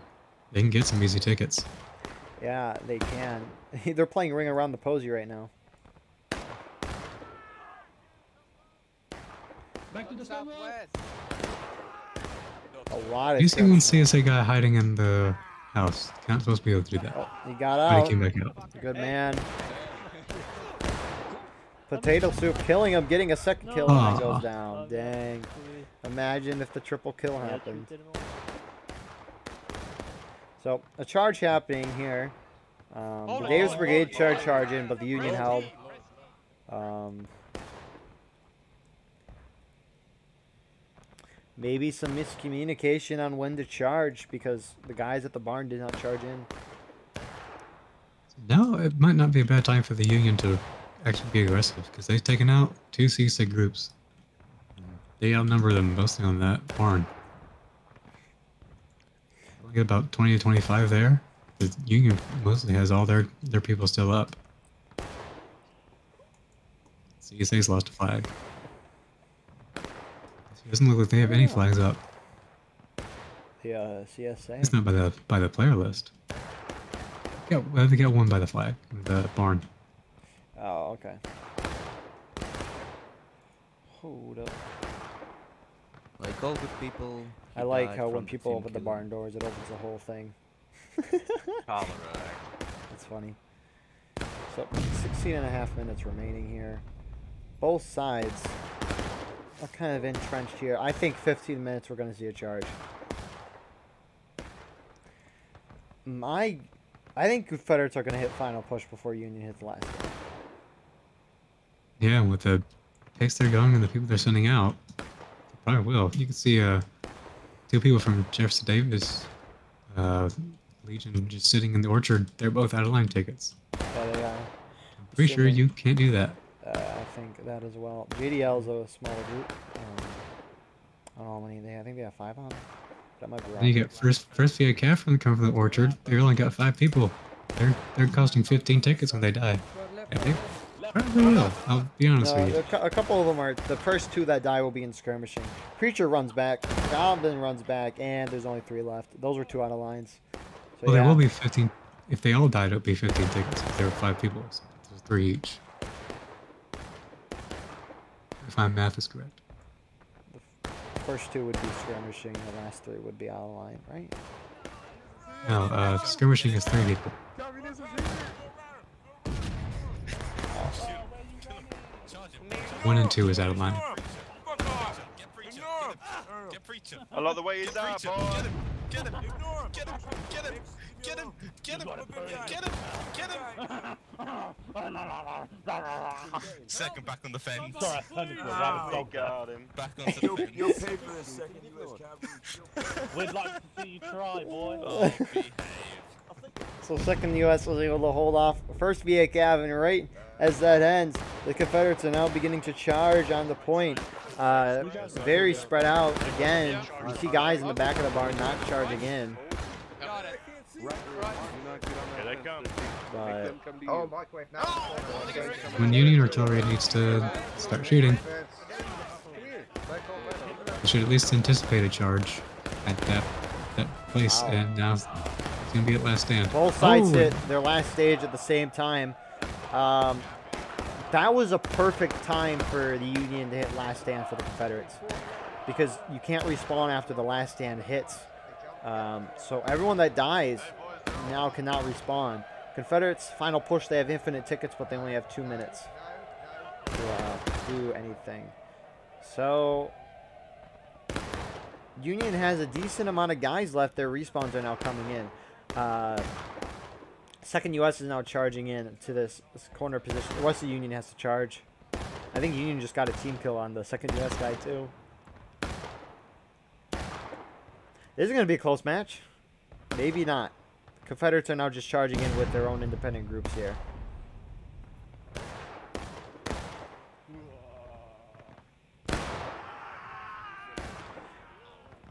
They can get some easy tickets. Yeah, they can. They're playing Ring Around the Posy right now. Back to the stone A lot of. You see one. CSA guy hiding in the house. Not supposed to be able to do that. Oh, he got But he out. came back out. Good man. Potato soup killing him, getting a second kill and then goes down. Dang. Imagine if the triple kill happened. So a charge happening here. Um, the Davis. Brigade charge charging, but the Union held. Um, maybe some miscommunication on when to charge because the guys at the barn did not charge in. No, it might not be a bad time for the Union to actually be aggressive because they've taken out two CSA groups. They outnumber them mostly on that barn. We get about 20 to 25 there. The Union mostly has all their, their people still up. CSA's lost a flag. It doesn't look like they have any flags up. The uh, CSA. It's not by the by the player list. Yeah, well, they got one by the flag, the barn. Oh, okay. Hold up. Like all good people. I like how when people open the barn doors, it opens the whole thing. Tolerate. That's funny. So, 16 and a half minutes remaining here. Both sides are kind of entrenched here. I think 15 minutes we're going to see a charge. My, I think Confederates are going to hit final push before Union hits last. Yeah, with the pace they're going and the people they're sending out, they probably will. You can see uh, two people from Jefferson Davis uh, Legion just sitting in the orchard. They're both out of line tickets. Yeah, they are. I'm pretty sure you can't do that. I think that as well. JDL is a smaller group. Um, I don't know how many they. I think they have five on. That might be wrong. You get first first VA Cav from come from the orchard. They only got five people. They're they're costing 15 tickets when they die. And they probably will. I'll be honest No, with you. a, couple of them are the first two that die will be in skirmishing. Preacher runs back, Goblin runs back, and there's only three left. Those were two out of lines. So Well, yeah, there will be 15. If they all died, it would be 15 tickets. If there were five people, so there's three each. If my math is correct. the first two would be skirmishing, the last three would be out of line, right? No, uh, skirmishing is three people. One and two is out of line. Get preacher. Get preacher. I love the way he's out, Preacher. boy. Get him. Get him. Get him. Get him. Get him. Get him. Get him. Get him. Second back on the fence. Sorry, oh, got him. Back onto You'll, you'll pay for this second U.S. cavalry. We'd like to see you try, boy. Oh, behave. So second the U.S. was able to hold off first VA Cav, and right as that ends, the Confederates are now beginning to charge on the point. Uh, very spread out again. You see guys in the back of the barn not charging in, Here they come. but come to you. Oh, microwave now. When Union artillery needs to start shooting, they should at least anticipate a charge at that that place. Wow. And now it's gonna be at last stand. Both sides Oh, hit their last stage at the same time. Um, that was a perfect time for the Union to hit last stand for the Confederates because you can't respawn after the last stand hits. Um, so everyone that dies now cannot respawn. Confederates final push. They have infinite tickets, but they only have two minutes to uh, do anything. So Union has a decent amount of guys left. Their respawns are now coming in. Uh, second U.S. is now charging in to this, this corner position. What's the Union has to charge? I think Union just got a team kill on the second U.S. guy too. This is going to be a close match. Maybe not. Confederates are now just charging in with their own independent groups here.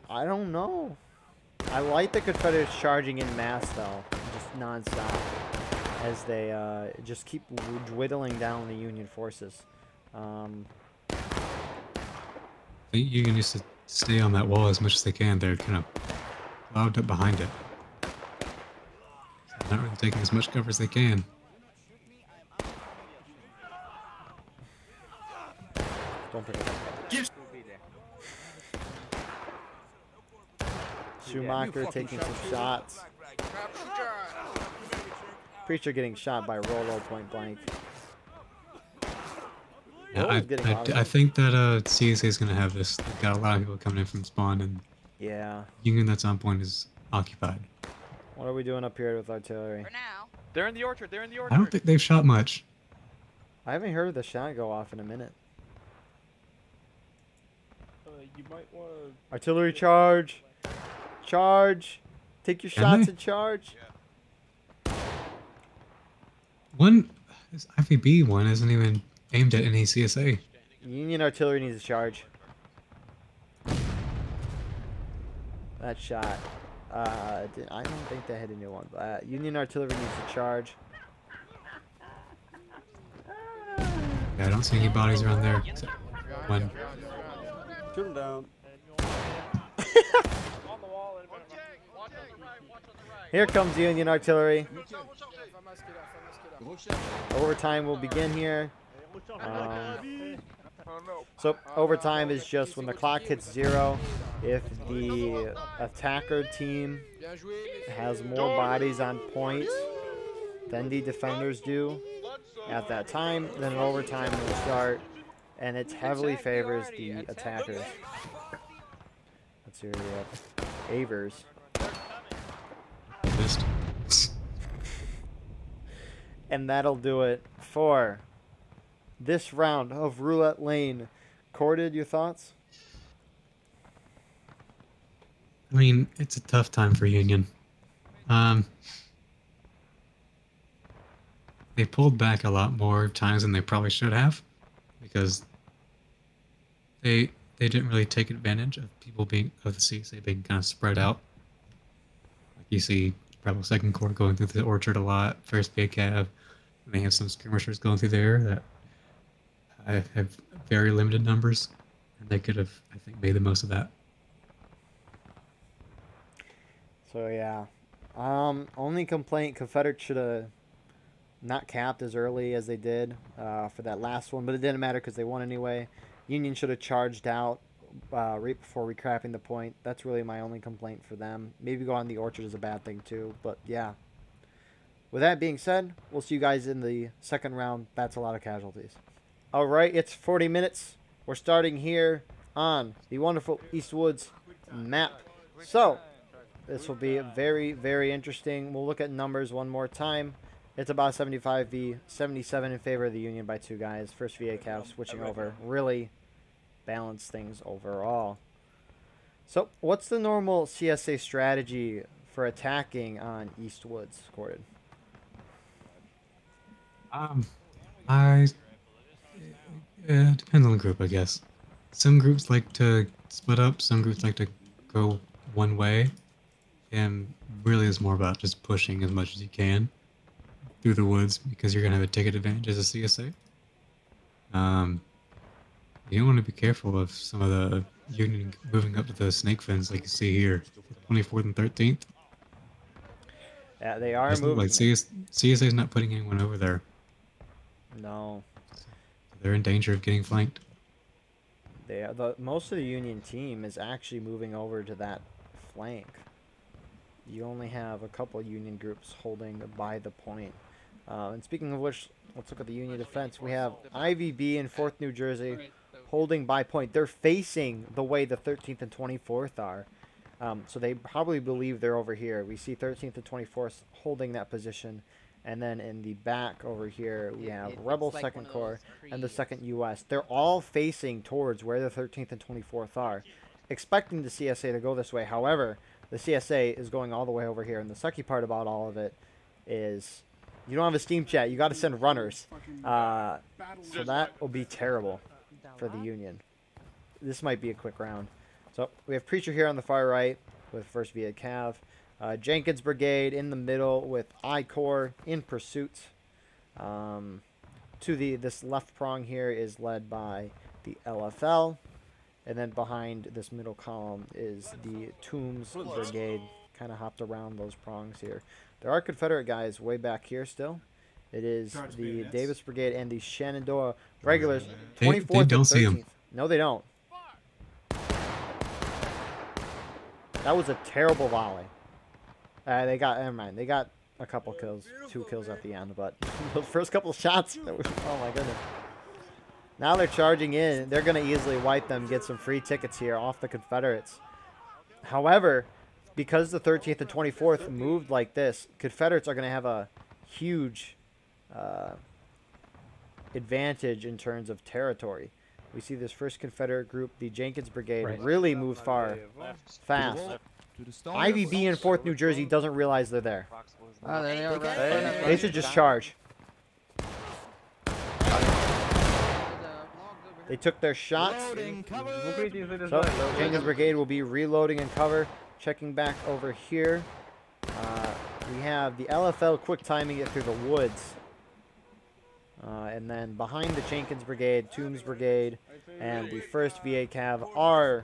I don't know. I like the Confederates charging in mass though, just nonstop, as they uh, just keep whittling down the Union forces. Um, stay on that wall as much as they can. They're kind of clouded up behind it. Not really taking as much cover as they can. don't pick it up. Schumacher taking some shots. Preacher getting shot by Rolo point blank. Yeah, I, I, I think that uh, CSA is going to have this. They've got a lot of people coming in from spawn, and Yeah. Union that's on point is occupied. What are we doing up here with artillery? For now. They're in the orchard. They're in the orchard. I don't think they've shot much. I haven't heard the shot go off in a minute. Uh, you might want to. Artillery charge. Charge. Take your Can shots they? and charge. One, this IVB one isn't even aimed at any CSA. Union artillery needs a charge. That shot. Uh, di- I don't think they hit a new one. But, uh, Union artillery needs a charge. Yeah, I don't see any bodies around there. Except one. Shoot him down. On the wall. and- Watch on the right. Watch on the right. Here comes Union artillery. Overtime will begin here. Um, so overtime is just when the clock hits zero. If the attacker team has more bodies on point than the defenders do at that time, then an overtime will start, and it heavily favors the attackers. Let's see where we have Avers. And that'll do it for this round of Roulette Lane. Corded, your thoughts? I mean, it's a tough time for Union. Um, they pulled back a lot more times than they probably should have, because they they didn't really take advantage of people being of the CSA being kind of spread out. Like you see, Rebel Second Corps going through the orchard a lot. First VA Cav, and they have some skirmishers going through there that I have very limited numbers, and they could have I think made the most of that. So yeah. Um, only complaint Confederate should have not capped as early as they did uh, for that last one, but it didn't matter because they won anyway. Union should have charged out uh, right before recrapping the point. That's really my only complaint for them. Maybe go on the orchard is a bad thing too, but yeah. With that being said, we'll see you guys in the second round. That's a lot of casualties. All right, it's 40 minutes. We're starting here on the wonderful Eastwoods map. So, this will be very, very interesting. We'll look at numbers one more time. It's about 75 v 77 in favor of the Union by two guys. First VA Cav switching over. Really balance things overall. So, what's the normal CSA strategy for attacking on Eastwoods, Corded? Um, I. Yeah, it depends on the group, I guess. Some groups like to split up. Some groups like to go one way, and really is more about just pushing as much as you can. through the woods because you're gonna have a ticket advantage as a CSA. Um, you want to be careful of some of the Union moving up to the snake fence like you see here, 24th and 13th. Yeah, they are moving. like CS, CSA's not putting anyone over there. No, They're in danger of getting flanked. they are, the most of the Union team is actually moving over to that flank. You only have a couple Union groups holding by the point. Uh, and speaking of which, let's look at the Union defense. We have IVB in Fourth New Jersey. Holding by point. They're facing the way the 13th and 24th are. Um, so they probably believe they're over here. We see 13th and 24th holding that position. And then in the back over here, we have it- Rebel like Second Corps and the 2nd U.S. They're all facing towards where the 13th and 24th are, expecting the CSA to go this way. However, the CSA is going all the way over here. And the sucky part about all of it is you don't have a Steam chat. You got to send runners. Uh, so that will be terrible for the Union. This might be a quick round. So we have Preacher here on the far right with first VA Cav. Uh, Jenkins Brigade in the middle with I Corps in pursuit. Um, to the this left prong here is led by the LFL, and then behind this middle column is the Toombs Brigade. Kind of hopped around those prongs here. There are Confederate guys way back here still. It is the Davis Brigade and the Shenandoah regulars. They- they 24th and don't see 13th. No, they don't. That was a terrible volley. Uh, they got, never mind. They got a couple kills, two kills at the end, but those first couple shots, was, oh my goodness. Now they're charging in. They're going to easily wipe them, get some free tickets here off the Confederates. However, because the 13th and 24th moved like this, Confederates are going to have a huge uh, advantage in terms of territory. We see this first Confederate group, the Jenkins Brigade, really moved far, fast. IVB in 4th New Jersey doesn't realize they're there. Oh, there they are, right? Hey. They should just charge. They took their shots. So Jenkins Brigade will be reloading in cover, checking back over here. Uh, we have the LFL quick timing it through the woods. Uh, and then behind the Jenkins Brigade, Toombs Brigade, and the 1st VA Cav are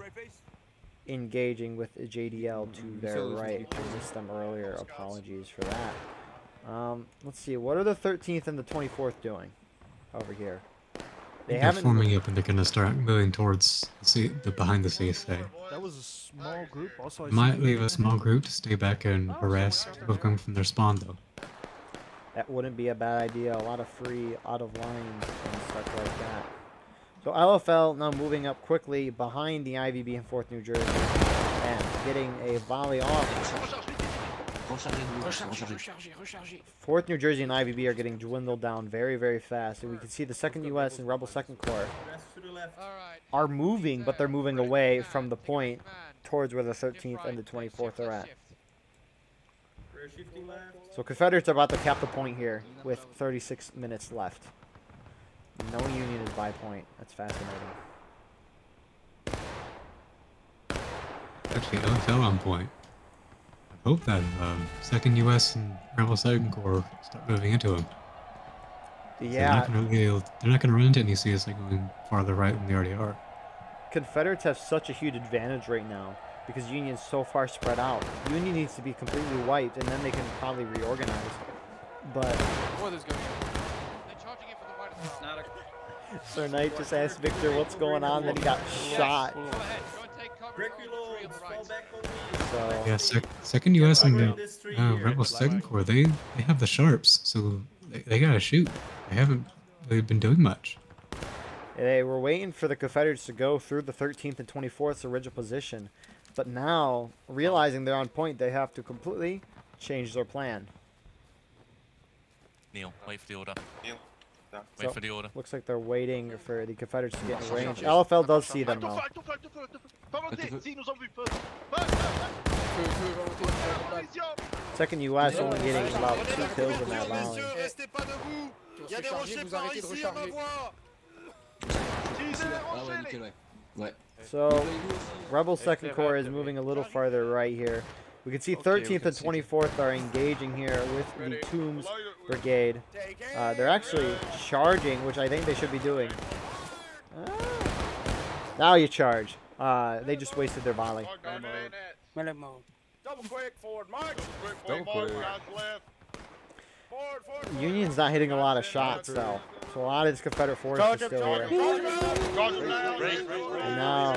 engaging with the JDL to their right. I missed them earlier. Apologies for that. Um, let's see. What are the 13th and the 24th doing over here? They They're forming up and they're gonna start moving towards the, C- the behind the CSA. That was a small group. Also, I Might leave a small group to stay back and harass people coming from their spawn though. That wouldn't be a bad idea. A lot of free out of lines and stuff like that. So LFL now moving up quickly behind the IVB in 4th New Jersey and getting a volley off. 4th New Jersey and IVB are getting dwindled down very, very fast. And we can see the 2nd US and Rebel 2nd Corps are moving, but they're moving away from the point towards where the 13th and the 24th are at. So Confederates are about to cap the point here with 36 minutes left. No Union is by point. That's fascinating. Actually, LFL on point. I hope that um, second US and Rebel Second Corps start moving into them. They're Yeah, not gonna be able- they're not gonna run into any CSA going farther right than they already are. Confederates have such a huge advantage right now because Union's so far spread out. Union needs to be completely wiped, and then they can probably reorganize. But They're charging in for the right as well. Sir Knight just asked Victor what's going on, then he got shot. Go ahead, go and take cover from the tree on the right. So Yeah, sec- second US and the uh, Rebel Second Corps, they they have the sharps, so they, they gotta shoot. They haven't really been doing much. They were waiting for the Confederates to go through the 13th and 24th original position, but now realizing they're on point, they have to completely change their plan. Neil, wait for the order. Neil, down. Wait So- for the order. Looks like they're waiting for the Confederates to get in range. LFL does see them though. Second US only getting about two kills in that volley. So Rebel Second Corps is moving a little farther right here. We can see 13th and 24th are engaging here with the Toombs Brigade. Uh, they're actually charging, which I think they should be doing. Ah. Now you charge. Uh, they just wasted their volley. Melee mode. Double quick, forward march. Double quick. Forward, forward. Union's not hitting a lot of shots though, so a lot of this Confederate force is still here. And now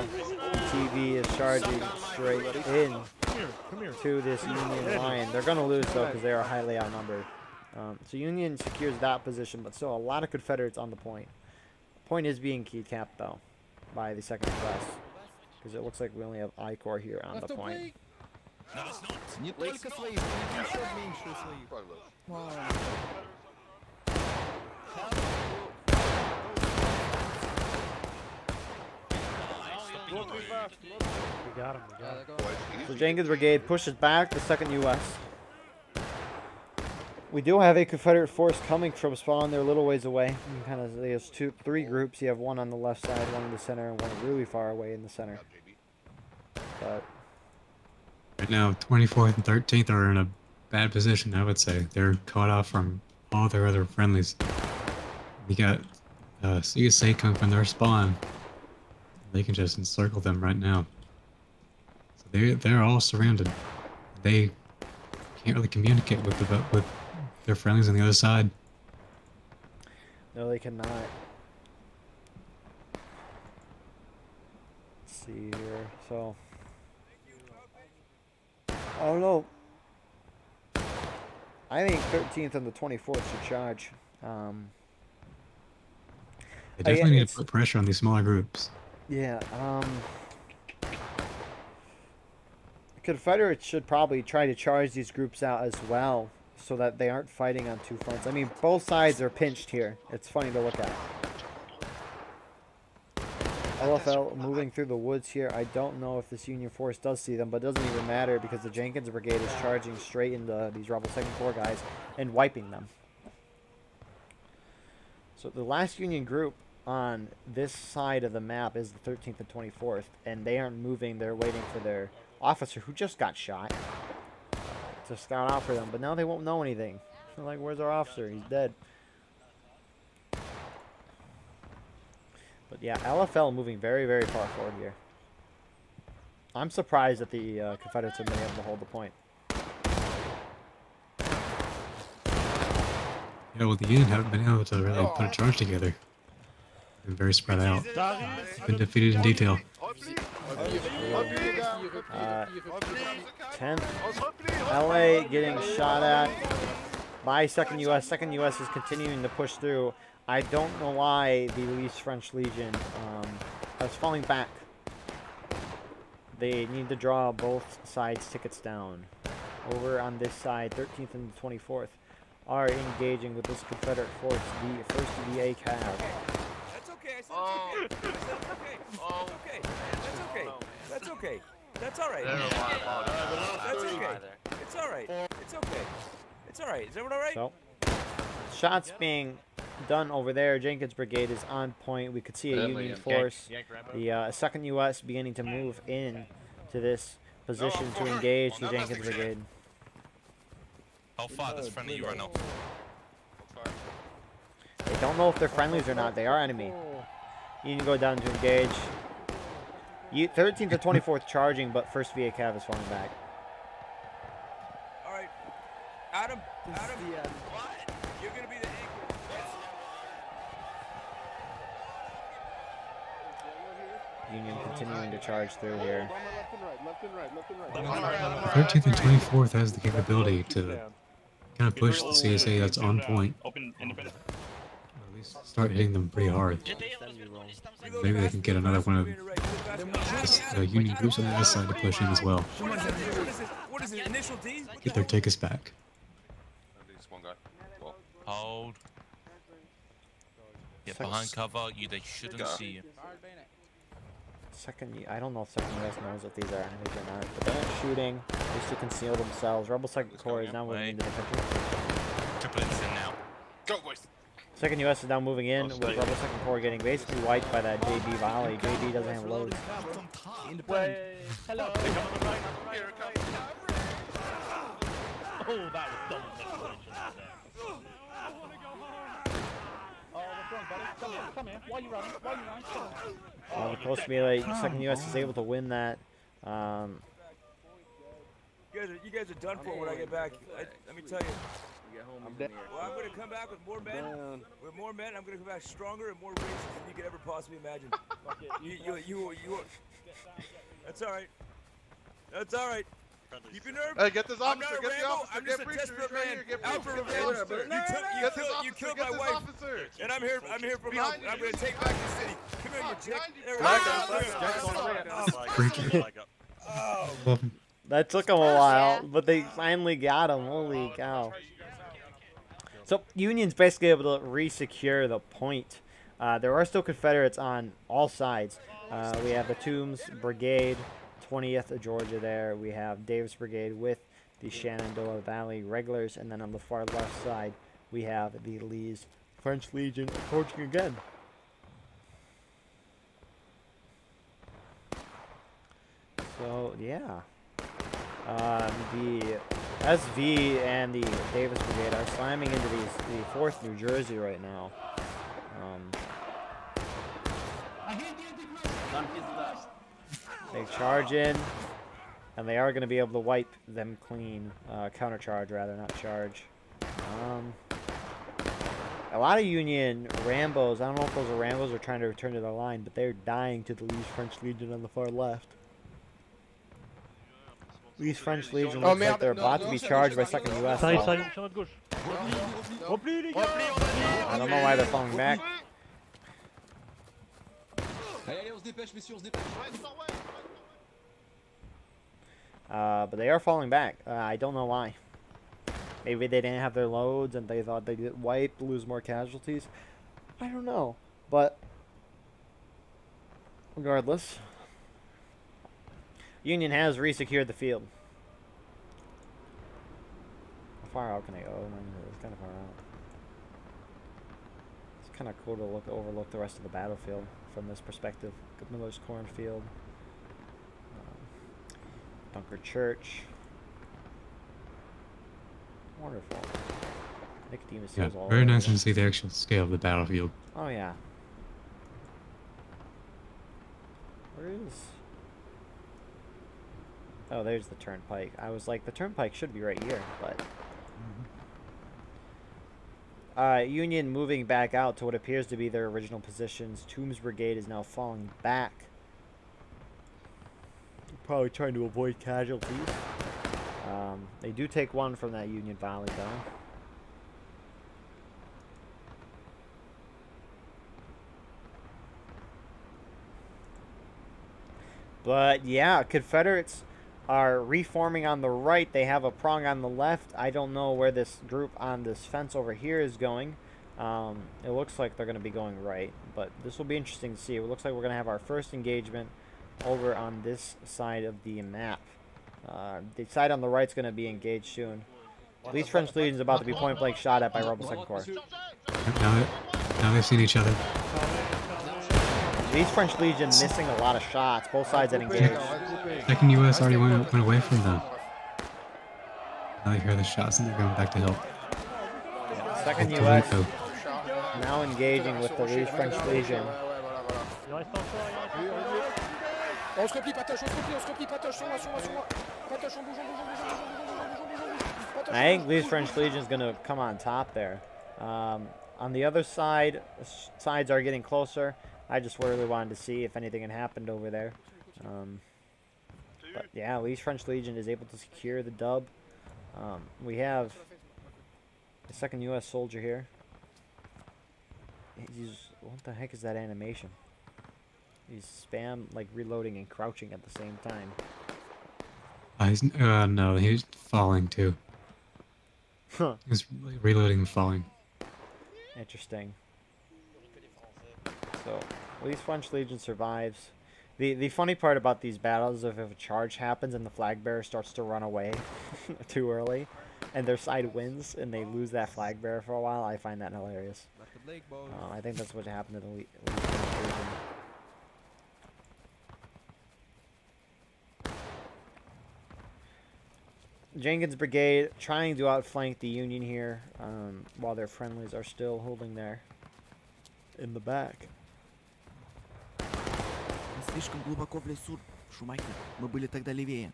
TB is charging straight in Come here, come here. to this Union line. They're gonna lose though because they are highly outnumbered. Um, so Union secures that position, but still a lot of Confederates on the point. Point is being key capped though by the second class because it looks like we only have I Corps here on the point. Не только свои, впереди еще меньше своих. We got him, we got him. So Jenkins Brigade pushes back the second U.S. We do have a Confederate force coming from spawn. They're a little ways away. Kind of there's two, three groups. You have one on the left side, one in the center, and one really far away in the center. But Right now, 24th and 13th are in a bad position, I would say. They're cut off from all their other friendlies. You got uh, CSA coming from their spawn. They can just encircle them right now. So they they're all surrounded. They can't really communicate with the, with their friendlies on the other side. no, they cannot. Let's see here. So I don't know. I think 13th and the 24th should charge. Um, They Oh, definitely need to put pressure on these smaller groups. Yeah, um Confederates should probably try to charge these groups out as well so that they aren't fighting on two fronts. I mean, both sides are pinched here. It's funny to look at. LFL moving through the woods here. I don't know if this Union force does see them, but it doesn't even matter because the Jenkins Brigade is charging straight into these Rebel Second Corps guys and wiping them. So the last Union group on this side of the map is the 13th and 24th, and they aren't moving. They're waiting for their officer who just got shot to scout out for them, but now they won't know anything. They're like, where's our officer? He's dead. But yeah, LFL moving very, very far forward here. I'm surprised that the uh, Confederates have been able to hold the point. Yeah, well, the Union haven't been able to really put a charge together. Been very spread out. Been defeated in detail. Uh, 10th, LA getting shot at by second US. Second US is continuing to push through. I don't know why the Lee's French Legion um, is falling back. They need to draw both sides tickets down. Over on this side, 13th and 24th are engaging with this Confederate force, the first VA cav. That's okay. I said Oh. it's okay. That's okay. Oh. That's okay. That's okay. That's okay. That's all right. That's okay. It's all right. It's okay. It's all right. Is everyone all right? So, shots being done over there. Jenkins Brigade is on point. We could see a Union force. The uh, second U.S. beginning to move in to this position to engage the Jenkins Brigade. How far this friendly you right now? They don't know if they're friendlies or not. They are enemy. You can go down to engage. You, 13th to 24th charging, but first VA Cav is falling back. All right. Adam. Adam. What? You're gonna be the anchor. Union continuing to charge through here. Left and right, left and right, left and right. 13th and 24th has the capability to kind of push the CSA that's on point. Open independent. At least start hitting them pretty hard. Maybe they can get another one of the uh, Union groups on the other side to push in as well. Get the their tickets back. Hold. Get Six. behind cover. You they shouldn't see you. Second, I don't know if second US knows what these are enemies or not, but they're not shooting just to conceal themselves. Rebel Second Corps is now moving Wait. into the picture. Triple X in now. Go, boys. Second U.S. is now moving in, with Rebel Second Corps getting basically wiped by that JB volley. JB doesn't have loads. Hello. Oh, that was double uh, the close melee, second U.S. is able to win that. Um, you, guys are, you guys are done for when I get back. I, let me tell you. I'm dead. Well, I'm gonna come back with more men. Down. With more men, I'm gonna come back stronger and more racist than you could ever possibly imagine. Fuck you, you, you, you. That's all right. That's all right. Keep your nerve. Hey, get this I'm officer, get the officer, I'm get just a Breacher, desperate right man here, get out for Breacher, revenge. You, Breacher. took, you, Get this killed, you officer, killed get my wife, officer. and I'm here. I'm here for Behind help. you, I'm gonna take back the city. Come here, you Fuck, chick. There we go. up, There we back go. up, Oh, oh, Leg up, Breacher. leg up. oh. Love him. that took them a while, but they finally got him. Holy cow. So Union's basically able to re-secure the point. Uh, there are still Confederates on all sides. Uh, we have the Toombs Brigade, 20th of Georgia there. We have Davis Brigade with the Shenandoah Valley Regulars, and then on the far left side we have the Lee's French Legion approaching again. So yeah, um, the SV and the Davis Brigade are slamming into these the fourth New Jersey right now. Um, they charge in, and they are going to be able to wipe them clean. Uh, counter charge rather, not charge. Um, a lot of Union Rambos. I don't know if those are Rambos are trying to return to their line, but they're dying to the Lee's French Legion on the far left. Lee's French Legion Oh, looks like merde, they're about to be charged by second. US. Ça y ça y sur notre gauche. Repli, les gars I don't know why they're falling back. Allez, allez, on se dépêche, messieurs, on se dépêche. Uh, but they are falling back. Uh, I don't know why. Maybe they didn't have their loads and they thought they'd get wiped, lose more casualties. I don't know. But regardless, Union has resecured the field. How far out can I go? Oh, man, It's kind of far out. It's kind of cool to look overlook the rest of the battlefield from this perspective. Good Miller's cornfield. Um, Dunker Church. Wonderful. Nicodemus Yeah, all very nice to see the actual scale of the battlefield. Oh yeah. Where is? Oh, there's the turnpike. I was like, the turnpike should be right here, but. Uh, Union moving back out to what appears to be their original positions. Toombs Brigade is now falling back. Probably trying to avoid casualties. Um, they do take one from that Union volley, though. But yeah, Confederates are reforming on the right. They have a prong on the left. I don't know where this group on this fence over here is going. Um, it looks like they're going to be going right, but this will be interesting to see. It looks like we're going to have our first engagement over on this side of the map. Uh, the side on the right is going to be engaged soon. Lee's French Legion is about to be point blank shot at by Rebel Second Corps. Now, now they've seen each other. Lee's French Legion missing a lot of shots. Both sides engaged. Second US already went, went away from them. Now they hear the shots and they're going back to help. Second Puerto US now engaging with the Lee's French Legion. Il reste encore, il reste encore. On se replie, patoche, on se replie, on se replie, patoche, sur moi, sur moi, sur moi. Patoche, on bouge, on bouge, on bouge, on bouge, on bouge, on bouge, on bouge, on bouge. Patoche, I think Lee's French Legion is going to come on top there. Um, on the other side, sides are getting closer. I just really wanted to see if anything had happened over there. Um, but yeah, at Lee's French Legion is able to secure the dub. Um, we have the second U.S. soldier here. He's what the heck is that animation? He's spam like reloading and crouching at the same time. Uh, he's, uh, no, he was falling too. Huh. He was re- reloading and falling. Interesting. So, at least French Legion survives. The the funny part about these battles is if a charge happens and the flag bearer starts to run away too early, and their side wins and they lose that flag bearer for a while, I find that hilarious. Uh, I think that's what happened to the Legion. Jenkins Brigade trying to outflank the Union here, um, while their friendlies are still holding there. in the back. Мы слишком глубоко в лесу, Шумахер. Мы были тогда левее.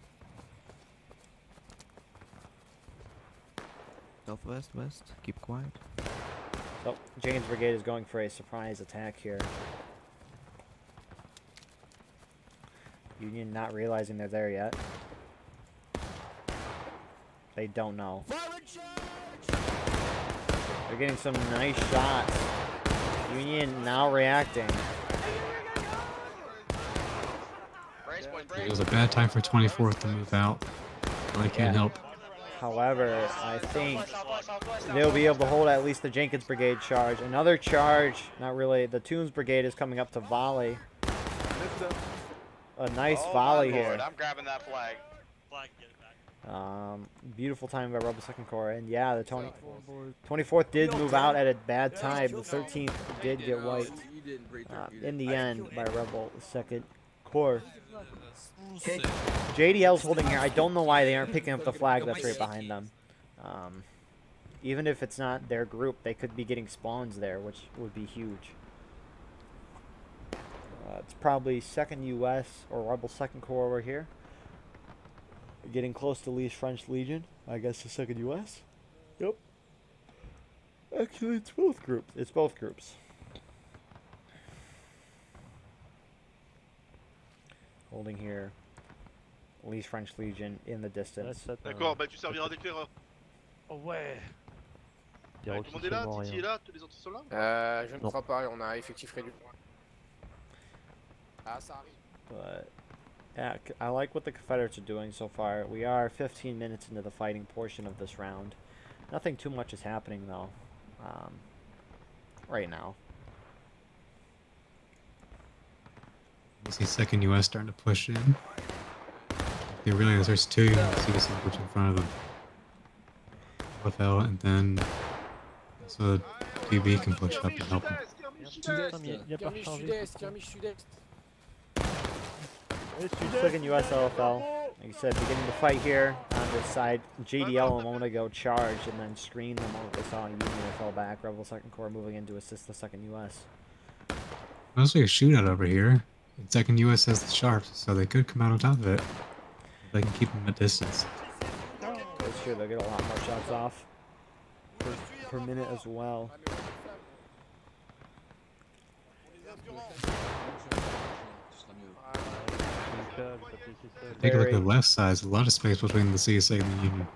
Southwest, west. Keep quiet. So Jenkins Brigade is going for a surprise attack here. Union not realizing they're there yet. They don't know. They're getting some nice shots. Union now reacting. It was a bad time for 24th to move out. I can't help. However, I think they'll be able to hold at least the Jenkins Brigade charge. Another charge, not really. The Toombs Brigade is coming up to volley. A nice Oh, volley my here. I'm grabbing that flag. Flag, get it back. Um, beautiful time by Rebel Second Corps, and yeah, the 20, 24th did move out at a bad time. The 13th did get wiped uh, in the end by Rebel Second Corps. JDL's holding here. I don't know why they aren't picking up the flag that's right behind them. Um, even if it's not their group, they could be getting spawns there, which would be huge. Uh, it's probably second U.S. or Rebel Second Corps over here. Getting close to Lee's French Legion. I guess the second U.S. Yep. Actually, it's both groups. It's both groups. Holding here. Lee's French Legion in the distance. D'accord, bah tu serviras d'éclaireur. Oh ouais. Tout le monde est là, Titi est là, tous les autres sont là Euh, je ne crois pas, on a effectif réduit. Ah, ça arrive. But yeah, c- I like what the Confederates are doing so far. We are 15 minutes into the fighting portion of this round. Nothing too much is happening though. Um, right now. You see second US starting to push in. They realize there's two units you in front of them. LFL and then so TB can push up and help them. Skirmish sud-est, skirmish sud-est. Second US LFL. Like I said, beginning the fight here on this side. JDL a moment ago charged and then screened the moment they saw and fell back. Rebel Second Corps moving in to assist the Second US. Mostly a shootout over here. And second US has the sharps, so they could come out on top of it. If They can keep them at distance. That's sure they'll get a lot more shots off per, per minute as well. Take a look at the left side. There's a lot of space between the CSA and the Union.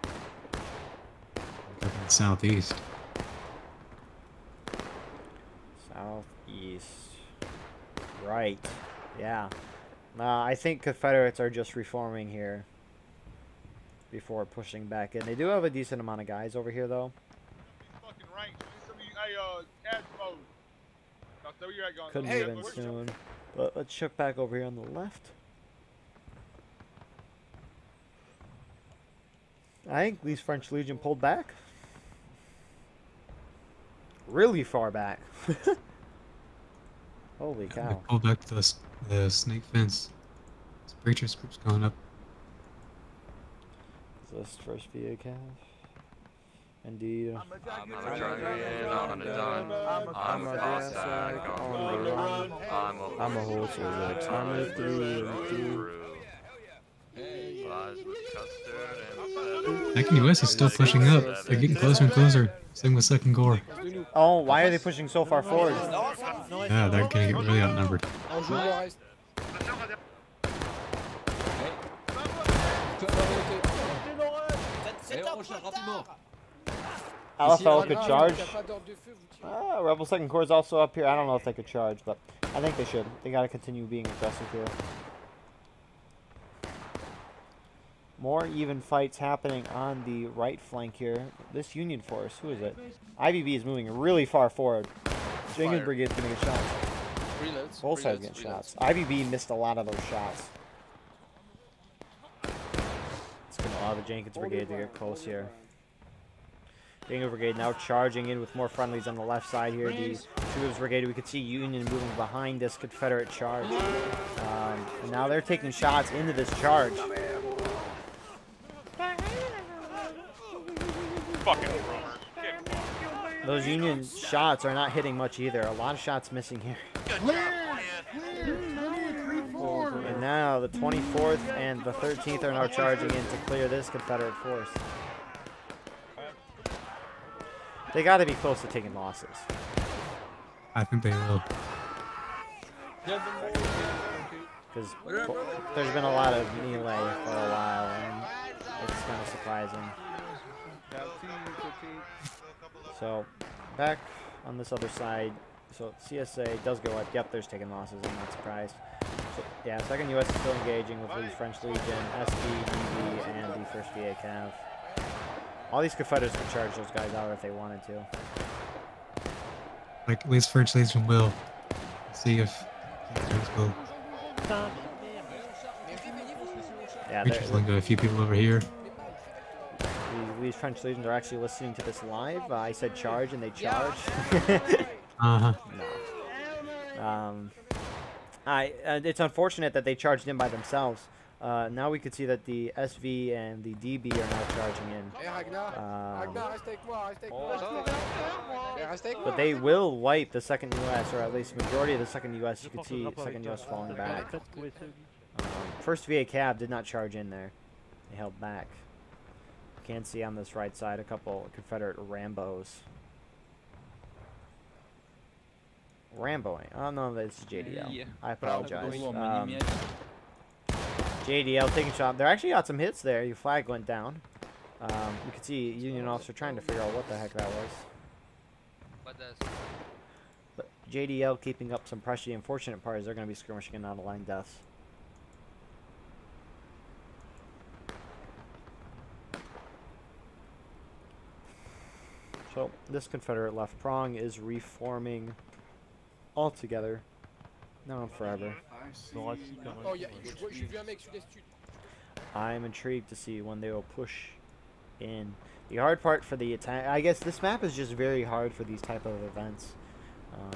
Up in the southeast. Southeast. Right. Yeah. Uh, I think Confederates are just reforming here before pushing back in. They do have a decent amount of guys over here, though. Fucking ranks. Some of you, hey, uh, Cad's mode. Doctor, where you at going? Couldn't Hey, get in soon. But let's check back over here on the left. I think Lee's French Legion pulled back. Really far back. Holy They cow. pulled back to the, s- the snake fence. This preacher's group's going up. Is this first VA Cav? Indeed. I'm a dragon on a dun. I'm a Cossack on the run. I'm a I'm a horse with a tummy through and through. Flies with custard and Second US is still pushing up. They're getting closer and closer. Same with second Corps. Oh, why are they pushing so far forward? Yeah, they're gonna get really outnumbered. Un joueur reste. LFL could Ah, charge. donc y a pas d'ordre de feu, vous tirez. Ah, Rebel Second Corps is also up here. I don't know if they could charge, but I think they should. They gotta continue being aggressive here. More even fights happening on the right flank here. This Union force, who is it? IVB is moving really far forward. Jenkins Fire. Brigade's gonna get shots. Reloads, Both sides getting reloads. shots. IVB missed a lot of those shots. It's gonna allow the Jenkins Brigade to get close here. Jenkins Brigade now charging in with more friendlies on the left side here. The Toombs Brigade, we could see Union moving behind this Confederate charge. Um, and now they're taking shots into this charge. Fucking rumors. Those Union shots are not hitting much either. A lot of shots missing here. And now the 24th and the 13th are now charging in to clear this Confederate force. They got to be close to taking losses. I think they will. Because there's been a lot of melee for a while, and it's kind of surprising. So, back on this other side, so CSA does go up. Yep, there's taking losses. I'm not surprised. So, yeah, second US is still engaging with Lee's French Legion, SV, DB, and the first VA Cav. All these Confederates could charge those guys out if they wanted to. Like, at least French Legion will. See if Canadians will. Yeah, We they're- just like a few people over here. these, these French Legions are actually listening to this live. Uh, I said charge, and they charged. Uh huh. no. Um, I. Uh, it's unfortunate that they charged in by themselves. Uh, now we could see that the SV and the DB are now charging in. Um, moi. But they will wipe the second US, or at least majority of the second US. You can see second US falling back. Um, first VA Cav did not charge in there. They held back. You can see on this right side a couple Confederate Rambos. Ramboing. Oh no, that's JDL. Yeah. I apologize. Um, JDL taking shot. There actually got some hits there. Your flag went down. Um, you can see Union officer trying to figure out what the heck that was. But JDL keeping up some pressure. The unfortunate part is they're going to be skirmishing in out of line deaths. So this Confederate left prong is reforming altogether. Now and forever. Oh, y a, je vois- j'ai vu un mec sur les studs. I'm intrigued to see when they will push in. The hard part for the attack, I guess this map is just very hard for these type of events. Um,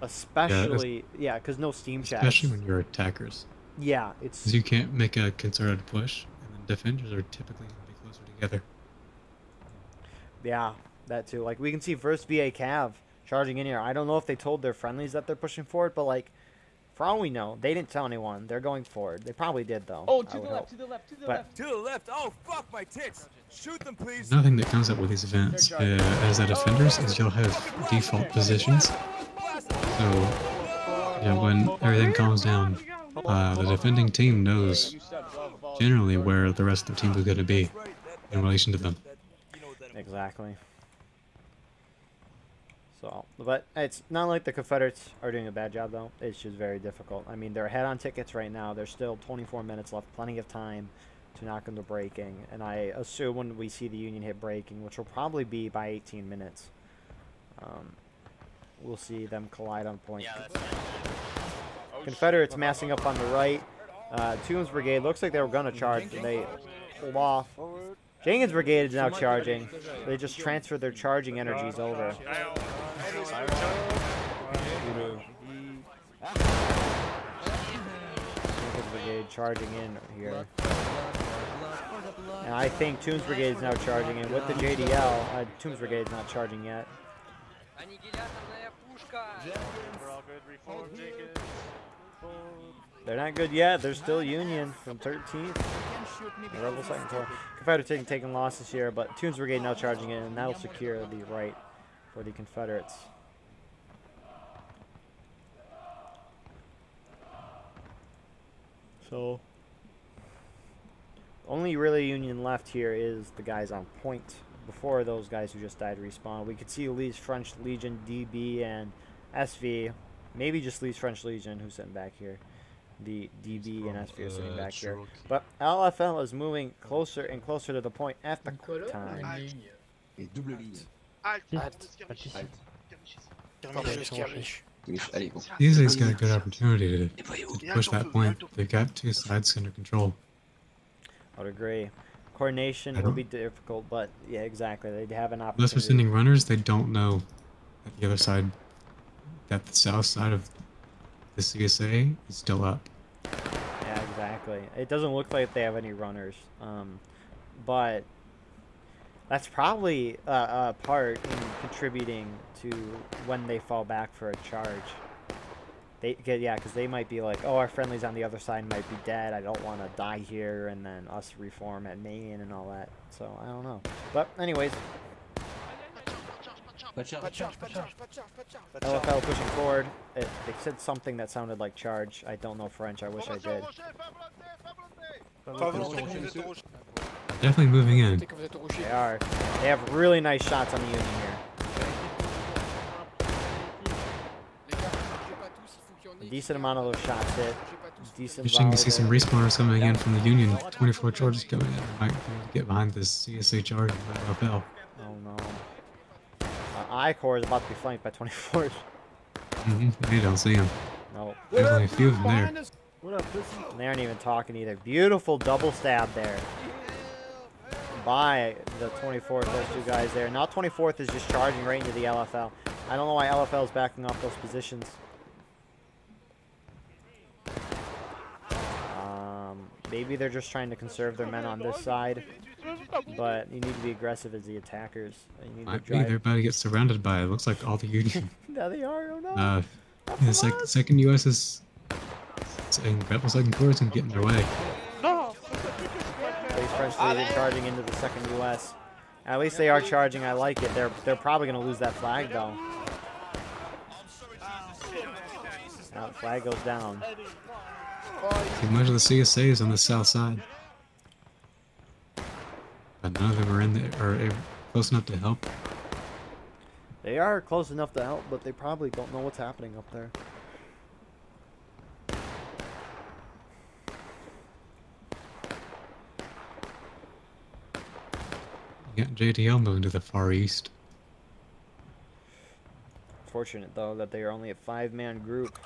especially, yeah, because no steam chats. Especially when you're attackers. Yeah, it's 'Cause you can't make a concerted push, and the defenders are typically going to be closer together. Yeah, that too. Like we can see first VA Cav charging in here. I don't know if they told their friendlies that they're pushing forward, but like for all we know, they didn't tell anyone. They're going forward. They probably did though. Oh, to the left, hope. to the left, to the But- left. To the left. Oh, fuck my tits. Shoot them, please. Nothing that comes up with these events uh, as the defenders is you'll have default positions. So, you know, when everything calms down, uh, the defending team knows generally where the rest of the team is going to be in relation to them. Exactly. So, but it's not like the Confederates are doing a bad job though. It's just very difficult. I mean, they're ahead on tickets right now. There's still 24 minutes left, plenty of time to knock them to breaking. And I assume when we see the Union hit breaking, which will probably be by 18 minutes, um, we'll see them collide on point. Confederates massing up on the right. Uh, Toombs Brigade looks like they were gonna charge, but they pulled off. Jenkins Brigade is now charging. They just transferred their charging energies over. Jenkins Brigade charging in here. And I think Toombs Brigade is now charging in with the JDL. Uh, Toombs Brigade is not charging yet. They're not good yet. They're still Union from 13th. The Rebel second. Confederate taking, taking losses here, but Toombs Brigade now charging in, and that'll secure the right for the Confederates. So, only really Union left here is the guys on point. Before those guys who just died respawn, we could see Lee's French Legion, DB, and SV. Maybe just Lee's French Legion who's sitting back here. The DB and SV are sitting back here. But LFL is moving closer and closer to the point at the time. Usually's got a good opportunity to, to push that point. They've got two sides under control. I would agree. Coordination I will be difficult, but yeah, exactly. They'd have an opportunity. Unless we're sending runners, they don't know that the other side, that the south side of the CSA is still up. Yeah, exactly. It doesn't look like they have any runners. Um, but That's probably uh, a part in contributing to when they fall back for a charge. They get yeah, because they might be like, oh, our friendlies on the other side might be dead. I don't want to die here, and then us reform at main and all that. So I don't know. But anyways, Pas de charge, Pas charge, pas charge, pas charge, pas charge. LFL pushing forward. It, they said something that sounded like charge. I don't know French. I wish I did. Definitely moving in. Quand vous êtes au rocher. They are. They have really nice shots on the Union here. Les gars, j'ai pas tous, il faut qu'il y en A decent amount of those shots hit. J'ai. Decent Wishing to see some volley respawners coming in from the Union. 24 charges coming in. Might be able to get behind this CSA uh, charge of LFL. Oh no. I-Corps is about to be flanked by 24s. Mm-hmm. They don't see him. No. There's only a few of them there. And they aren't even talking either. Beautiful double stab there. By the 24th, those two guys there. Now 24th is just charging right into the LFL. I don't know why LFL is backing off those positions. Um, maybe they're just trying to conserve their men on this side. But you need to be aggressive as the attackers. You need to. They're about to get surrounded by, it looks like all the Union. There they are. Oh no. uh, the sec second US is saying Rebel second Corps and get in their way. French Legion charging into the second U.S. At least they are charging. I like it. They're they're probably gonna lose that flag though. Now the flag goes down. See, much of the CSA is on the south side. But none of them are in there, or close enough to help. They are close enough to help, but they probably don't know what's happening up there. You got JDL moving to the far east. Fortunate though that they are only a five-man group.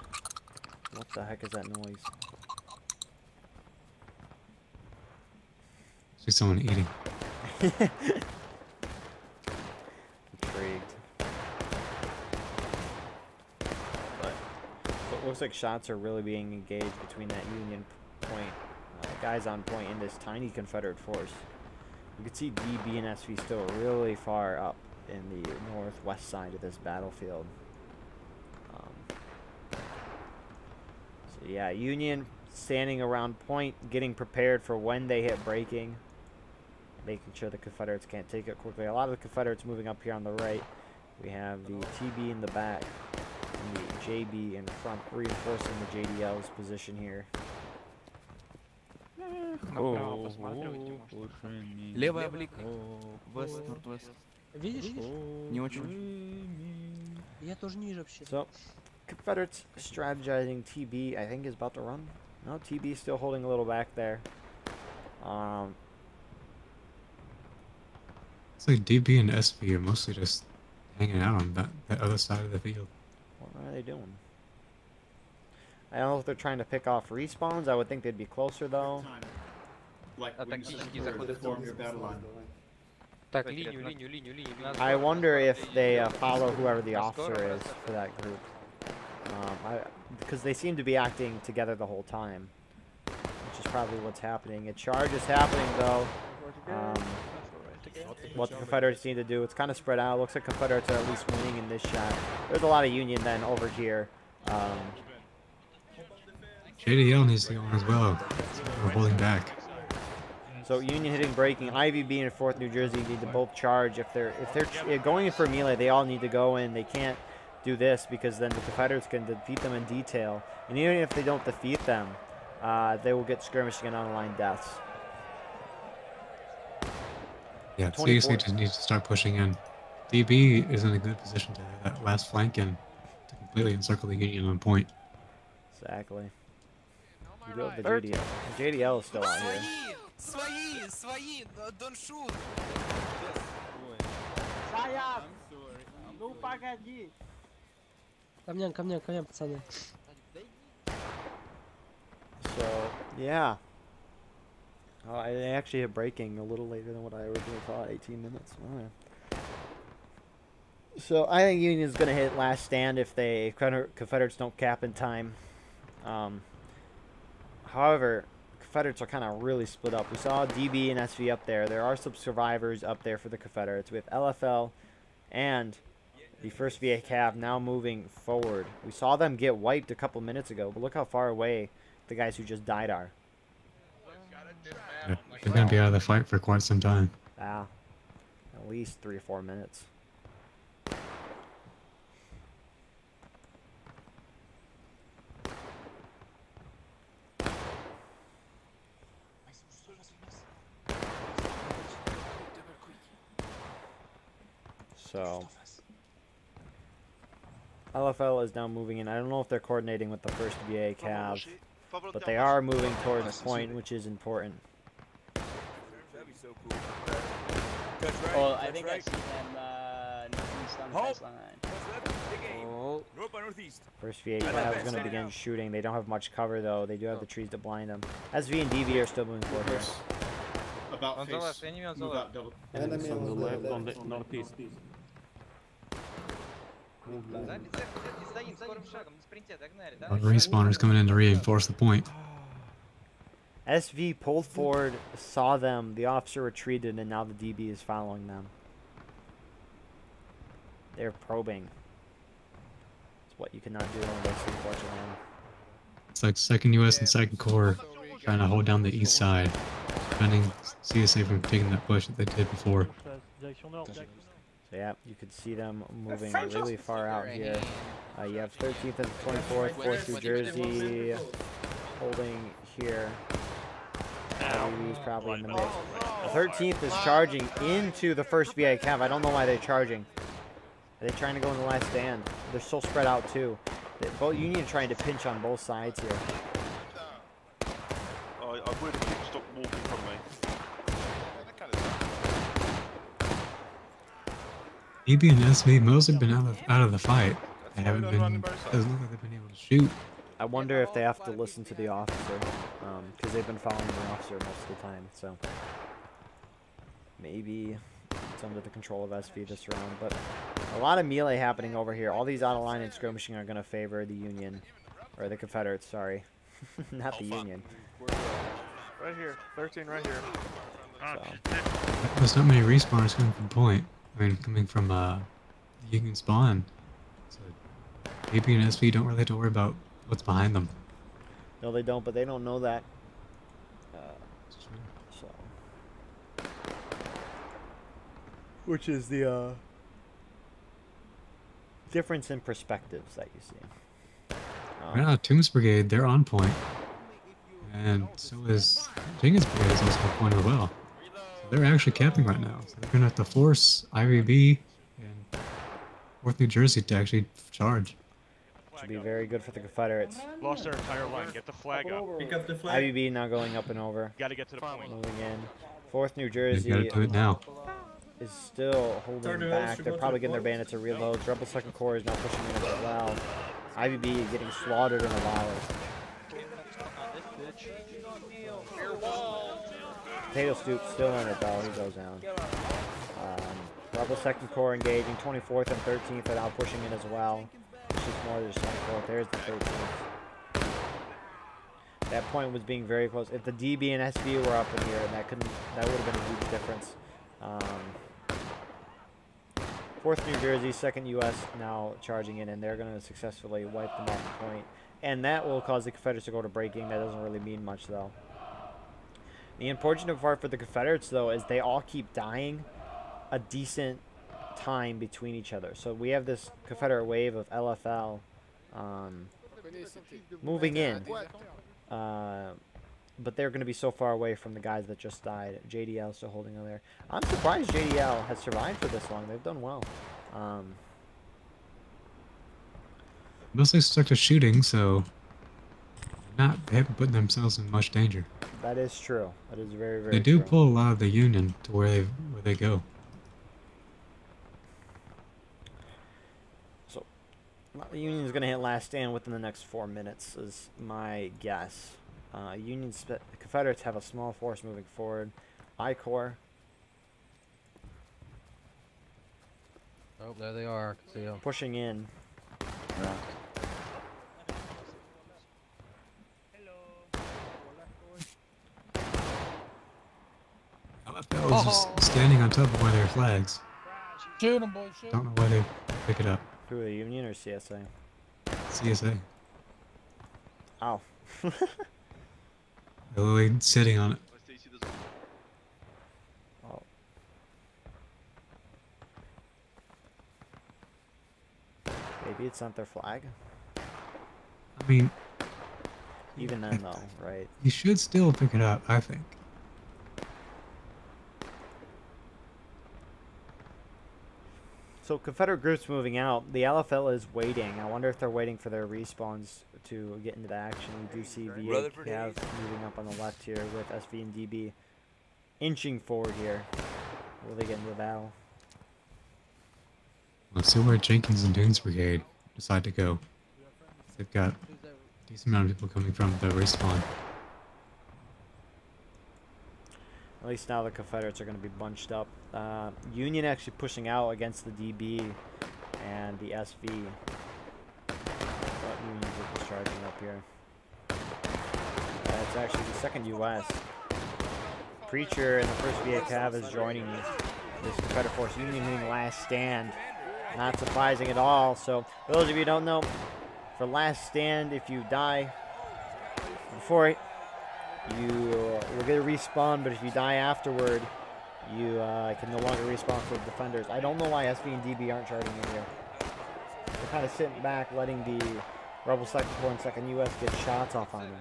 What the heck is that noise? See someone eating. Intrigued. But it looks like shots are really being engaged between that Union point, uh, guys on point in this tiny Confederate force. You can see DB and SV still really far up in the northwest side of this battlefield. Um, so yeah, Union standing around point, getting prepared for when they hit breaking making sure the Confederates can't take it quickly. A lot of the Confederates moving up here on the right. We have the TB in the back and the JB in front, reinforcing the JDL's position here. Левая блик. Вест, норд-вест. Видишь? Не очень. Я тоже ниже вообще. So, Confederates strategizing TB, I think, is about to run. No, TB is still holding a little back there. Um, it's like DB and SV are mostly just hanging out on that, that other side of the field. What are they doing? I don't know if they're trying to pick off respawns. I would think they'd be closer though. Like, I wonder if they uh, follow whoever the officer is for that group. Because um, they seem to be acting together the whole time. Which is probably what's happening. A charge is happening though. Um, what the Confederates need to do, it's kind of spread out. Looks like Confederates are at least winning in this shot. There's a lot of Union then over here. Um, JDL needs to go on as well. We're holding back. So Union hitting breaking, IVB in fourth New Jersey need to both charge. If they're if they're going in for melee, they all need to go in. They can't do this because then the Confederates can defeat them in detail. And even if they don't defeat them, uh, they will get skirmishing and online deaths. Yeah, 24. CSA just needs to start pushing in. DB is in a good position to have that last flank in to completely encircle the Union on point. Exactly. You go with the JDL. JDL is still out here. Свои, свои, don't shoot. Ну погоди. Камням, камням, камням, пацаны. So yeah. Oh, I they actually hit breaking a little later than what I originally thought. 18 minutes. Alright. So I think Union's gonna hit last stand if Confeder- Confederates don't cap in time. Um, however, Confederates are kind of really split up. We saw DB and SV up there. There are some survivors up there for the Confederates. We have LFL and the first VA Cav now moving forward. We saw them get wiped a couple minutes ago, but look how far away the guys who just died are. Yeah, They're gonna be out of the fight for quite some time. Ah, at least three or four minutes. So LFL is now moving in. I don't know if they're coordinating with the first VA Cav, but they are moving towards the point, which is important so cool. Coach Wright. Oh, I think right. I see them uh, northeast on Hope. Oh. North by northeast. First VA is going to begin shooting. They don't have much cover though. They do have oh. the trees to blind them. SV and DB are still moving forward. Yes. About on the left. Enemy on the left. Enemy on the left. On the northeast. Our respawner's coming in to reinforce the point. SV pulled forward, saw them. The officer retreated, and now the DB is following them. They're probing. It's what you cannot do on this, unfortunately. It's like second US and second Corps trying to hold down the east side, preventing CSA from taking that push that they did before. Direction nord, direct- So yeah, you could see them moving really far out here. Uh, you have 13th and 24th, 4th New Jersey holding here. LEV's probably in the mix. The 13th is charging into the first VA Cav. I don't know why they're charging. Are they trying to go in the last stand? They're so spread out too. They, both Union trying to pinch on both sides here. I, I would if you stop walking from me. DB and SV most have been out of out of the fight. They haven't been doesn't look like they've been able to shoot. I wonder if they have to listen to the officer, because they've been following the officer most of the time. So maybe it's under the control of SV this round. But a lot of melee happening over here. All these out of line and skirmishing are going to favor the Union, or the Confederates. Sorry, not the Union. Right here. 13 right here. So There's not many respawns coming from point. I mean, coming from uh, the Union spawn. So DB and SV don't really have to worry about what's behind them. no, they don't. But they don't know that. Uh, so which is the uh, difference in perspectives that you see. Um, Right now, Toombs Brigade, they're on point. And so is Jenkins Brigade is also on point as well. So they're actually camping right now. So they're going to have to force IVB and North New Jersey to actually charge. Should be very good for the Confederates. Lost their entire line. Get the flag up. Pick up the IVB now going up and over, Gotta get to the point. moving in. Fourth New You Jersey gotta do it now. is still holding back. They're probably getting their bandits to reload. Rebel Second Corps is now pushing in as well. IVB getting slaughtered in the valley. Potato Stoop still in it though. He goes down. Um, Rebel Second Corps engaging. 24th and 13th are now pushing in as well. Just more than 24th. There's the 13th. That point was being very close. If the DB and SV were up in here, that couldn't. That would have been a huge difference. Um, Fourth New Jersey, second U.S. now charging in, and they're going to successfully wipe them off the point. And that will cause the Confederates to go to breaking. That doesn't really mean much, though. The unfortunate part for the Confederates, though, is they all keep dying a decent time between each other. So we have this Confederate wave of LFL um, moving in. Uh, but they're going to be so far away from the guys that just died. JDL still holding on there. I'm surprised JDL has survived for this long. They've done well. Um, Mostly stuck to shooting, so not they haven't put themselves in much danger. that is true. That is very, very They do true. pull a lot of the Union to where they where they go. Union's going to hit last stand within the next four minutes, is my guess. Uh, Union spe- Confederates have a small force moving forward. I Corps Oh, there they are. I can see 'em. pushing in. was just standing on top of one of their flags. Shoot him, boys. Shoot Don't know why they pick it up. Who, the Union or CSA? CSA. Ow. Oh. They're literally sitting on it. Oh. Maybe it's not their flag. I mean, Even then, though, right? you should still pick it up, I think. So Confederate groups moving out. The LFL is waiting. I wonder if they're waiting for their respawns to get into the action. We do see VA Rutherford Cav moving up on the left here with SV and DB inching forward here. Will they get into the battle? Let's see where Jenkins and Toombs Brigade decide to go. They've got a decent amount of people coming from the respawn. At least now the Confederates are going to be bunched up. Uh, Union actually pushing out against the DB and the SV. But Union's just charging up here. Uh, it's actually the second U.S. Preacher and the first VA Cav is joining this Confederate Force Union meaning last stand. Not surprising at all. So, for those of you don't know, for last stand, if you die before you will get a respawn, but if you die afterward, you uh, can no longer respawn for defenders. I don't know why SV and DB aren't charging in here. They're kind of sitting back, letting the Rebel Second Corps and Second US get shots off on them.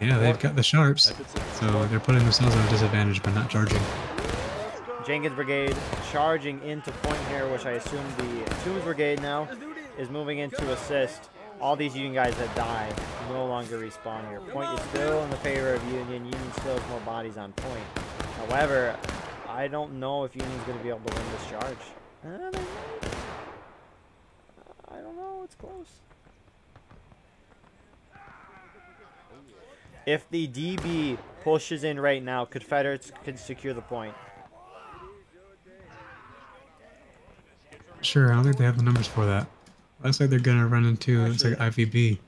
Yeah, they've got the sharps, so they're putting themselves at a disadvantage by not charging. Jenkins Brigade charging into point here, which I assume the Toombs Brigade now is moving in to assist. All these Union guys that die no longer respawn here. Point is still in the favor of Union. Union still has more bodies on point. However, I don't know if Union's going to be able to win this charge. Uh, they might. I don't know. It's close. If the DB pushes in right now, Confederates can secure the point. Sure, I don't think they have the numbers for that. Looks like they're gonna run into looks like IVB.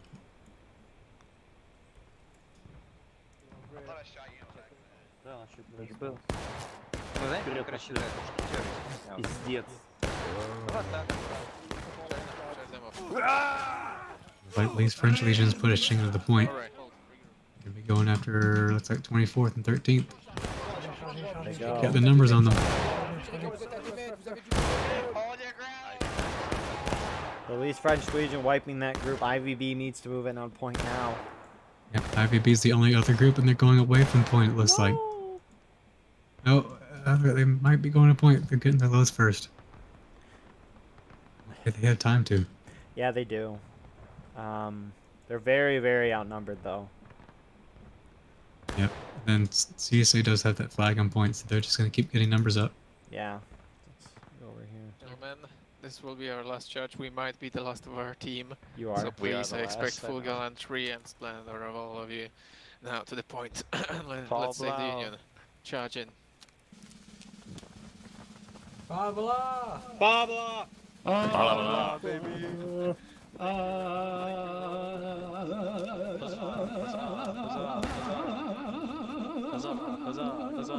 Пиздец. Like these French legions pushing to the point. Gonna be going after looks like 24th and 13th. They go. Got the numbers on them. The least French Legion wiping that group. IVB needs to move in on point now. Yep, IVB is the only other group, and they're going away from point. It looks like. No, uh, they might be going to point. They're getting their lows first. If they have time to. Yeah, they do. Um, they're very, very outnumbered, though. Yep. Then CSA does have that flag on point, so they're just gonna keep getting numbers up. Yeah. Let's go over here. Gentlemen, this will be our last charge. We might be the last of our team. You are. So We are please the I expect last, full gallantry and splendor of all of you. Now to the point. Let, Fall let's save the blow. Union. Charge in. Babla! Babla! Babla, ah, baby.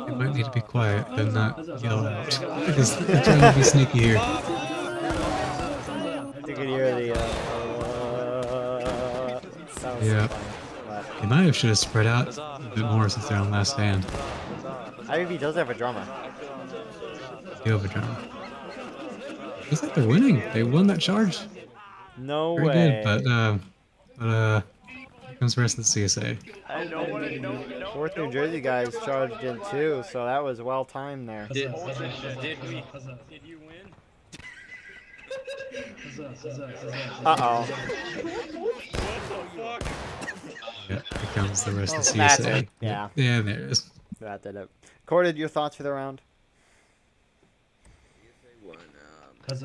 You might need to be quiet and not yell out. because they're trying to be sneaky here. You can hear the. Uh, uh, Yeah. funny, but They might have should have spread out a bit more since they're on last stand. IVB does have a drummer. They have a overdrive. Looks like they're winning. They won that charge. No Very way. good, but uh, but uh, here comes the rest of the CSA. Fourth New Jersey guys charged in too, so that was well timed there. Did, did we? Did you win? Uh oh. Yeah, here comes the rest of the That's CSA. it, yeah. Yeah, there it is. That did it. Corded, your thoughts for the round?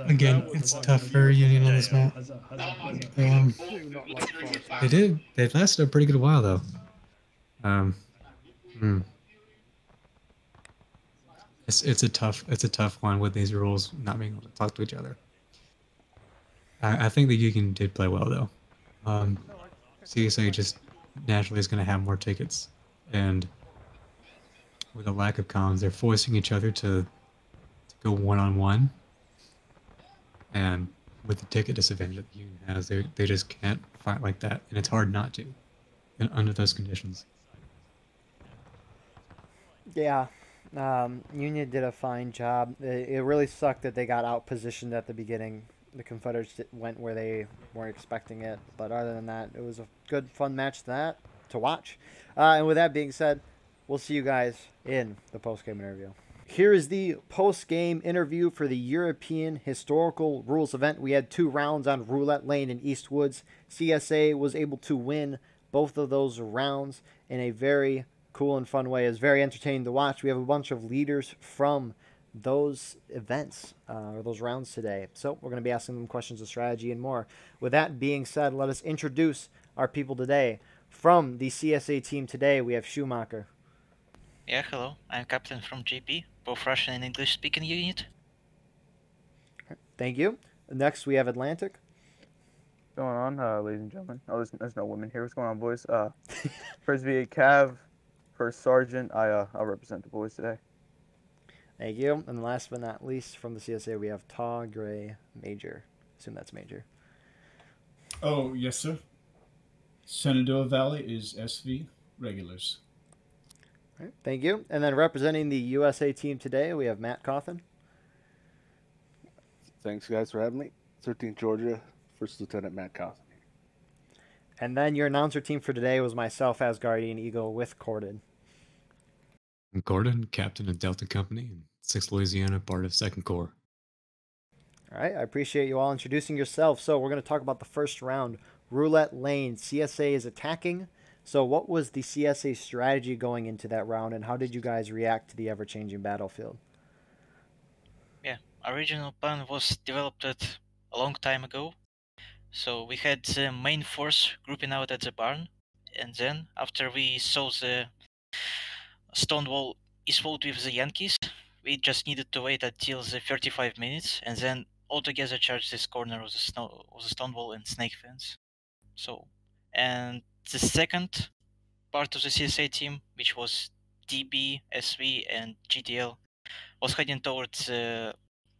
Again, it's tough for Union on this map. Um, they did. They lasted a pretty good while though. Um, hmm. It's it's a tough it's a tough one with these rules not being able to talk to each other. I, I think the Union did play well though. Um, CSA just naturally is going to have more tickets, and with a lack of comms, they're forcing each other to, to go one on one. And with the ticket disadvantage that the Union has, they they just can't fight like that, and it's hard not to, in, under those conditions. Yeah, um, Union did a fine job. It, it really sucked that they got out positioned at the beginning. The Confederates went where they weren't expecting it, but other than that, it was a good, fun match that to watch. Uh, and with that being said, we'll see you guys in the post game interview. Here is the post game interview for the European Historical Rules event. We had two rounds on Roulette Lane and Eastwoods. CSA was able to win both of those rounds in a very cool and fun way. It's very entertaining to watch. We have a bunch of leaders from those events uh, or those rounds today. So we're going to be asking them questions of strategy and more. With that being said, let us introduce our people today. From the CSA team today, we have Schumacher. Yeah, hello. I'm captain from JP, both Russian and English speaking unit. Thank you. Next, we have Atlantic. going on, uh, ladies and gentlemen? Oh, there's, there's no women here. What's going on, boys? Uh, first VA Cav, first Sergeant. I uh, I'll represent the boys today. Thank you. And last but not least, from the CSA, we have Taw Gray Major. Assume that's Major. Oh, yes, sir. Shenandoah Valley is SV regulars. All right, thank you. And then representing the USA team today, we have Matt Coffin. Thanks, guys, for having me. 13th Georgia, First Lieutenant Matt Cawthon. And then your announcer team for today was myself Asgardian Eagle with Corded. I'm Corded, captain of Delta Company, and 6th Louisiana, part of 2nd Corps. All right, I appreciate you all introducing yourself. So we're going to talk about the first round, roulette lane. CSA is attacking. So what was the CSA strategy going into that round, and how did you guys react to the ever-changing battlefield? Yeah, original plan was developed a long time ago. So we had the main force grouping out at the barn, and then after we saw the Stonewall eastward with the Yankees, we just needed to wait until the 35 minutes, and then all together charge this corner of the snow of the Stonewall and Snake Fence. So, and the second part of the CSA team, which was DB, SV, and JDL, was heading towards the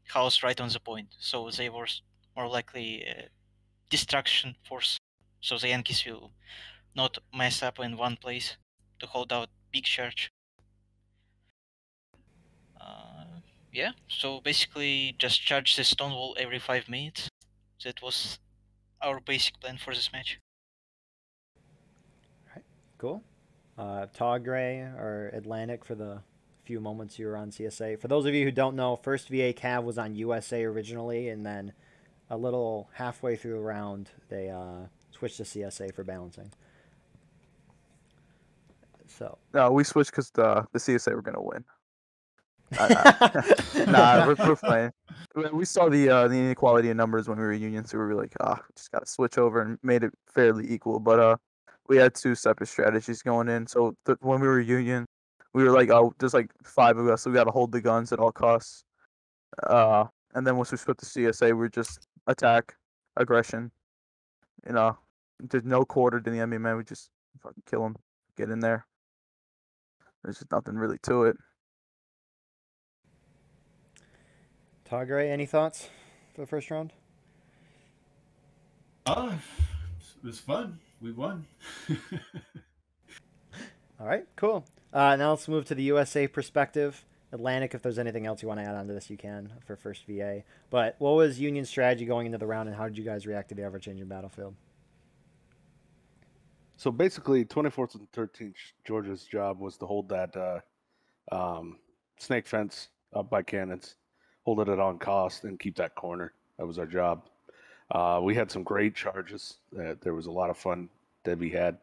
house right on the point. So they were more likely a distraction force. So the Yankees will not mess up in one place to hold out big charge. Yeah, so basically just charge the stone wall every five minutes. That was our basic plan for this match. Cool. Uh, Taw or Atlantic for the few moments you were on CSA. For those of you who don't know, first VA Cav was on USA originally, and then a little halfway through the round, they uh, switched to CSA for balancing. So No, we switched because the the CSA were gonna win. Nah, we're, we're playing. We- saw the uh, the inequality in numbers when we were union, so we were like, ah, just gotta switch over and made it fairly equal. But uh, we had two separate strategies going in. So th- when we were union, we were like, oh, there's like five of us, so we gotta hold the guns at all costs. Uh, and then once we split the CSA, we are just attack, aggression. You know, there's no quarter to the enemy, man. We just fucking kill them, get in there. There's just nothing really to it. Taw any thoughts for the first round? Ah, it was fun. We won. All right, cool. Uh, now let's move to the USA perspective. Atlantic, if there's anything else you want to add on to this, you can for first VA. But what was Union strategy going into the round, and how did you guys react to the ever-changing battlefield? So basically, 24th and 13th Georgia's job was to hold that uh, um, snake fence up by cannons, hold it at on cost, and keep that corner. That was our job. Uh, we had some great charges. Uh, there was a lot of fun that we had.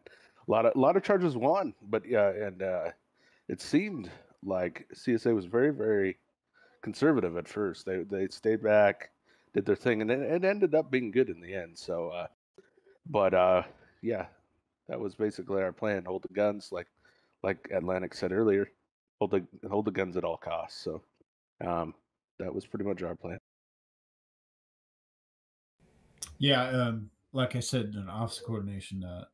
A lot of a lot of charges won, but yeah, and uh, it seemed like CSA was very very conservative at first. They they stayed back, did their thing, and it, it ended up being good in the end. So, uh, but uh, yeah, that was basically our plan. Hold the guns, like like Atlantic said earlier. Hold the hold the guns at all costs. So um, that was pretty much our plan. Yeah, um, like I said, in office coordination, uh,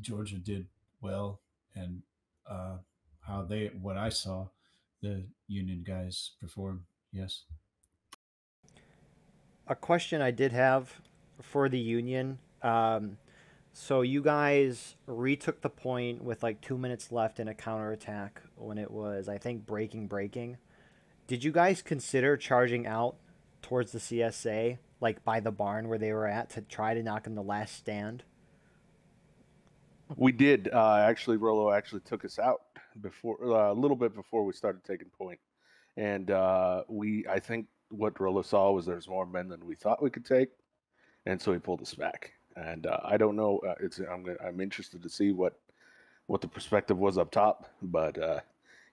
Georgia did well, and uh, how they, what I saw, the Union guys perform. Yes. A question I did have for the Union. Um, so you guys retook the point with like two minutes left in a counterattack when it was, I think, breaking breaking. Did you guys consider charging out towards the CSA, like by the barn where they were at, to try to knock in the last stand? We did. Uh, actually, Rolo actually took us out before uh, a little bit before we started taking point, and uh, we I think what Rolo saw was there's more men than we thought we could take, and so he pulled us back. And uh, I don't know. Uh, it's I'm I'm interested to see what what the perspective was up top, but uh,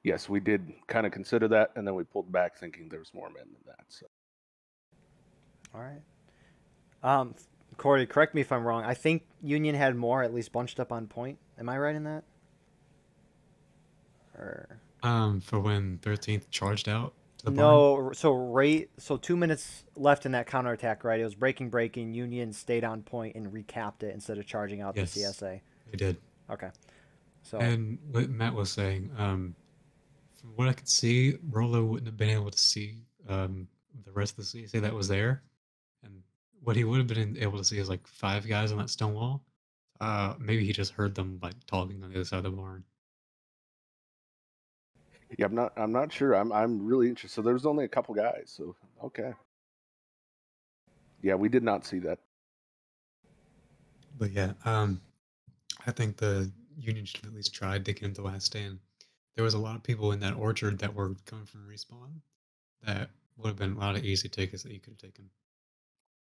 yes, we did kind of consider that, and then we pulled back thinking there was more men than that. So. All right. Um, Corey, correct me if I'm wrong. I think Union had more, at least bunched up on point. Am I right in that? Or Um, for when 13th charged out to the barn? no? So right, so two minutes left in that counterattack. Right, it was breaking, breaking. Union stayed on point and recapped it instead of charging out Yes. the CSA. They did. Okay. So And what Matt was saying, um, from what I could see, Rolo wouldn't have been able to see um, the rest of the CSA that was there. And what he would have been able to see is like five guys on that stone wall. Uh, maybe he just heard them like talking on the other side of the barn. Yeah, I'm not. I'm not sure. I'm. I'm really interested. So there was only a couple guys. So okay. Yeah, we did not see that. But yeah, um, I think the Union should at least tried to get into the last stand. There was a lot of people in that orchard that were coming from respawn that would have been a lot of easy tickets that you could have taken.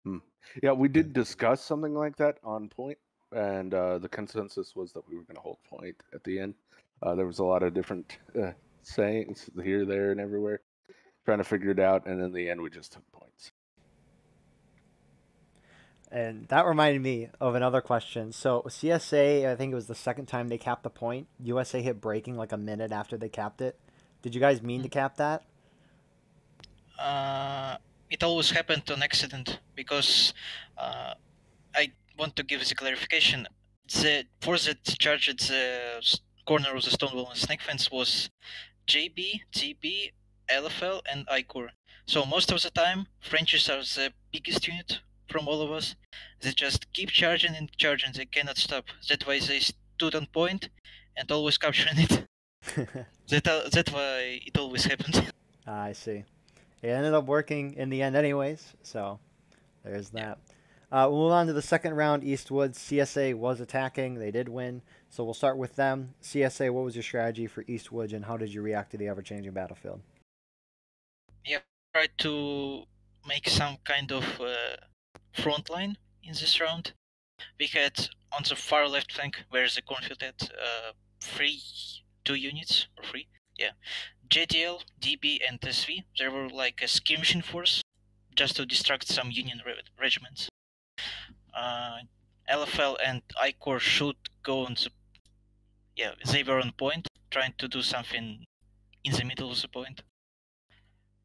Hmm. Yeah, we did discuss something like that on point, and uh, the consensus was that we were going to hold point at the end. Uh, there was a lot of different uh, sayings here, there, and everywhere, trying to figure it out, and in the end, we just took points. And that reminded me of another question. So CSA, I think it was the second time they capped the point. USA hit breaking like a minute after they capped it. Did you guys mean to cap that? Uh, it always happened on accident because uh, I want to give the clarification. The force that charged the corner of the stone wall and snake fence was JB, TB, LFL, and I-Corps. So most of the time, Frenchies are the biggest unit from all of us. They just keep charging and charging. They cannot stop. That's why they stood on point and always capturing it. that uh, that's why it always happens. Ah, I see. It ended up working in the end, anyways. So there's that. Uh, we'll move on to the second round. Eastwood CSA was attacking. They did win. So we'll start with them. CSA, what was your strategy for Eastwood, and how did you react to the ever-changing battlefield? yeah, try to make some kind of uh, front line in this round. We had on the far left flank, where the cornfield had uh, three, two units or three, yeah, JDL, DB, and SV. They were like a skirmishing force, just to distract some Union re- regiments. Uh, LFL and I-Corps should go on the, yeah, they were on point, trying to do something in the middle of the point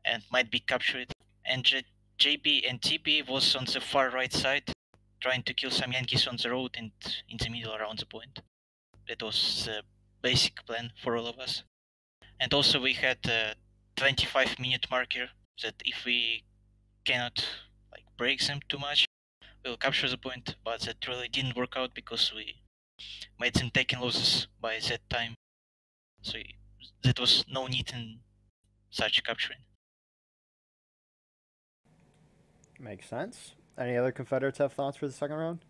and might be captured. And J- JB and TB was on the far right side, trying to kill some Yankees on the road and in the middle around the point. That was the basic plan for all of us. And also we had a 25 minute marker that if we cannot like break them too much, we'll capture the point. But that really didn't work out because we made them taking losses by that time. So that was no need in such capturing. Makes sense. Any other Confederates have thoughts for the second round?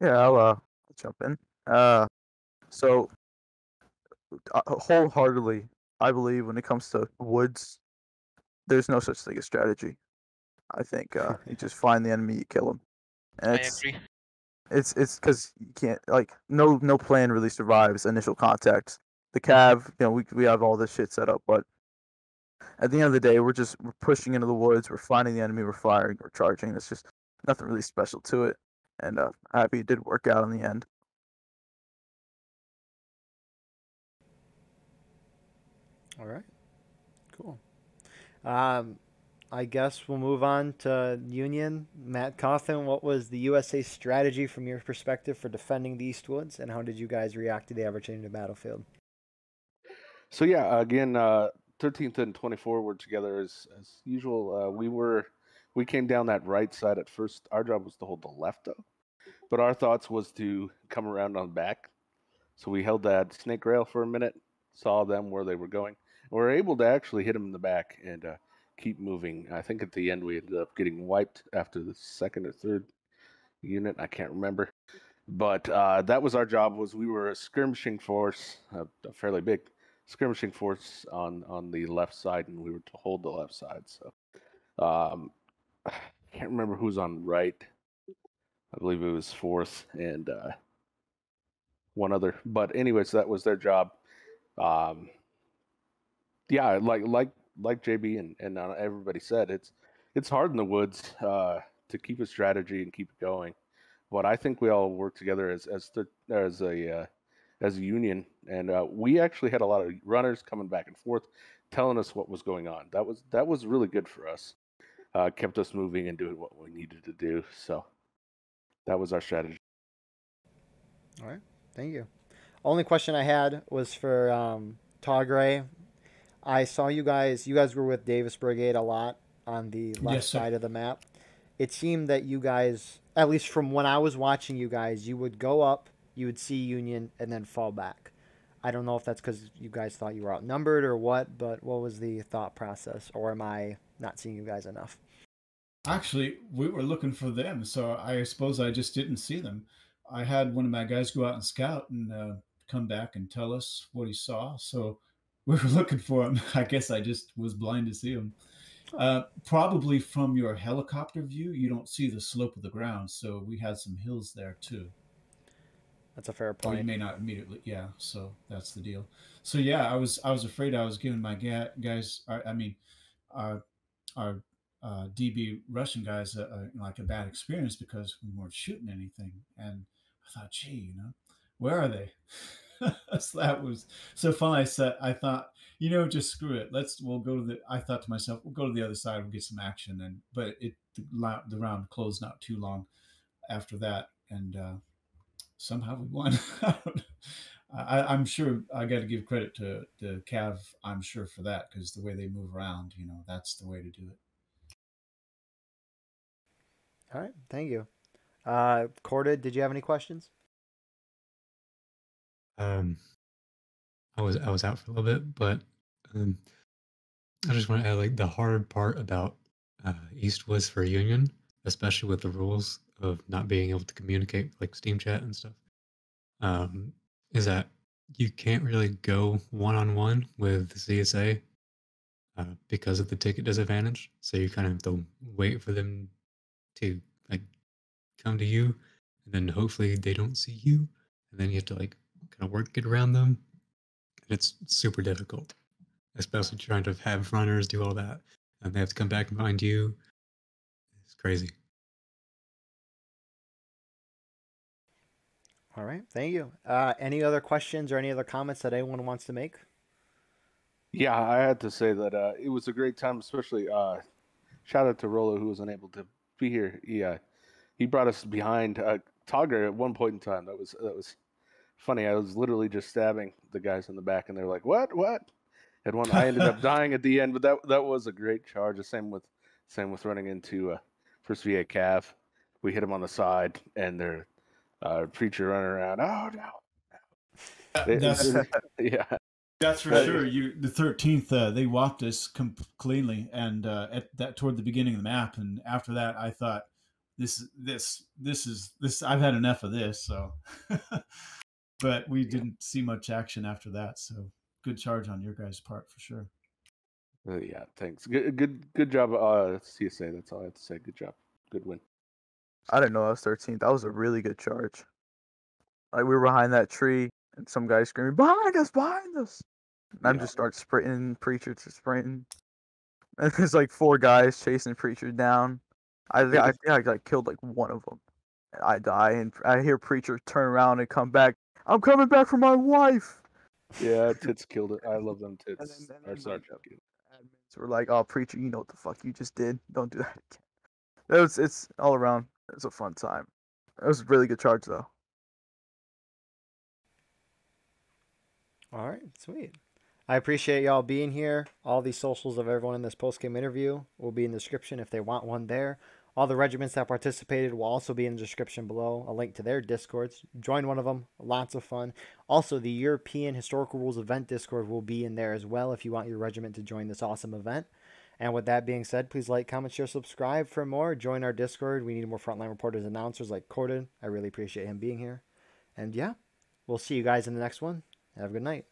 Yeah, I'll, uh, I'll jump in. Uh, so, uh, wholeheartedly, I believe when it comes to woods, there's no such thing as strategy. I think uh, you just find the enemy, you kill them. And I it's, agree. It's it's because you can't like no no plan really survives initial contact. The cav, you know, we we have all this shit set up, but at the end of the day, we're just we're pushing into the woods. We're finding the enemy. We're firing. We're charging. It's just nothing really special to it. And uh, happy it did work out in the end. All right. Cool. Um, I guess we'll move on to Union. Matt Cawthon, what was the USA strategy from your perspective for defending the Eastwoods, and how did you guys react to the ever-changing battlefield? So yeah, again, uh, 13th and 24 were together as as usual. Uh, we were we came down that right side at first. Our job was to hold the left though, but our thoughts was to come around on the back. So we held that snake rail for a minute, saw them where they were going, we were able to actually hit them in the back and uh, keep moving. I think at the end we ended up getting wiped after the second or third unit. I can't remember, but uh, that was our job. Was we were a skirmishing force, a fairly big skirmishing force on on the left side, and we were to hold the left side. So um, I can't remember who was on right. I believe it was fourth and uh, one other. But anyways, that was their job. Um, yeah, like like like JB and and uh, everybody said, it's it's hard in the woods uh, to keep a strategy and keep it going. But I think we all work together as as the, as a uh, as a union, and uh, we actually had a lot of runners coming back and forth, telling us what was going on. That was that was really good for us. Uh, kept us moving and doing what we needed to do. So that was our strategy. All right. Thank you. Only question I had was for um, Tagre. I saw you guys. You guys were with Davis Brigade a lot on the left Yes, side of the map. It seemed that you guys, at least from when I was watching you guys, you would go up, you would see Union, and then fall back. I don't know if that's because you guys thought you were outnumbered or what, but what was the thought process? Or am I not seeing you guys enough? Actually, we were looking for them, so I suppose I just didn't see them. I had one of my guys go out and scout and uh, come back and tell us what he saw. So we were looking for him. I guess I just was blind to see him. Uh, probably from your helicopter view, you don't see the slope of the ground, so we had some hills there too. That's a fair Or you may not immediately, yeah. So that's the deal. So yeah, I was I was afraid I was giving my ga- guys, I, I mean, our our uh, DB Russian guys a, a, like a bad experience because we weren't shooting anything, and I thought, gee, you know, where are they? so that was so fun. I said, I thought, you know, just screw it. Let's we'll go to the. I thought to myself, we'll go to the other side. We'll get some action, and but it the, the round closed not too long after that, and uh, somehow we won. I don't know. I, I'm sure I got to give credit to the Cav. I'm sure for that because the way they move around, you know, that's the way to do it. All right. Thank you. Uh, Corded, did you have any questions? Um, I was I was out for a little bit, but um, I just want to add like the hard part about uh, East was for Union, especially with the rules of not being able to communicate like Steam chat and stuff. Um, is that you can't really go one on one with the CSA uh, because of the ticket disadvantage. So you kind of have to wait for them to like come to you, and then hopefully they don't see you, and then you have to like kind of work it around them. And it's super difficult, especially trying to have runners do all that, and they have to come back and find you. It's crazy. All right. Thank you. Uh, any other questions or any other comments that anyone wants to make? Yeah, I had to say that uh, it was a great time, especially uh, shout out to Rolo who was unable to be here. He uh, he brought us behind uh, Togger at one point in time. That was that was funny. I was literally just stabbing the guys in the back, and they're like, "What? What?" And one, I ended up dying at the end, but that that was a great charge. The same with same with running into uh, first VA Cav. We hit him on the side, and their uh, preacher running around. Oh no! It- That's yeah. That's for That- sure. You the thirteenth, uh, they walked us cleanly, and uh, at that toward the beginning of the map, and after that, I thought, this, this, this is this. I've had enough of this. So, but we didn't see much action after that. So, good charge on your guys' part for sure. Uh, yeah, thanks. Good, good, good job, uh, CSA. That's all I have to say. Good job. Good win. I didn't know I was 13. That was a really good charge. Like we were behind that tree, and some guy screaming, "Behind us! Behind us!" And I'm just start sprinting, preacher to sprinting. And there's like four guys chasing preacher down. I thi- I think I like killed like one of them. I die, and I hear preacher turn around and come back. I'm coming back for my wife. Yeah, tits killed it. I love them tits. then- Our then sergeant like, killed So we're like, "Oh, preacher, you know what the fuck you just did? Don't do that again." It was it's all around. It was a fun time. It was a really good charge though. All right. Sweet. I appreciate y'all being here. All the socials of everyone in this post game interview will be in the description if they want one there. All the regiments that participated will also be in the description below. A link to their discords. Join one of them. Lots of fun. Also, the European Historical Rules event discord will be in there as well if you want your regiment to join this awesome event. And with that being said, please like, comment, share, subscribe for more. Join our Discord. We need more frontline reporters, announcers like Corded. I really appreciate him being here. And yeah, we'll see you guys in the next one. Have a good night.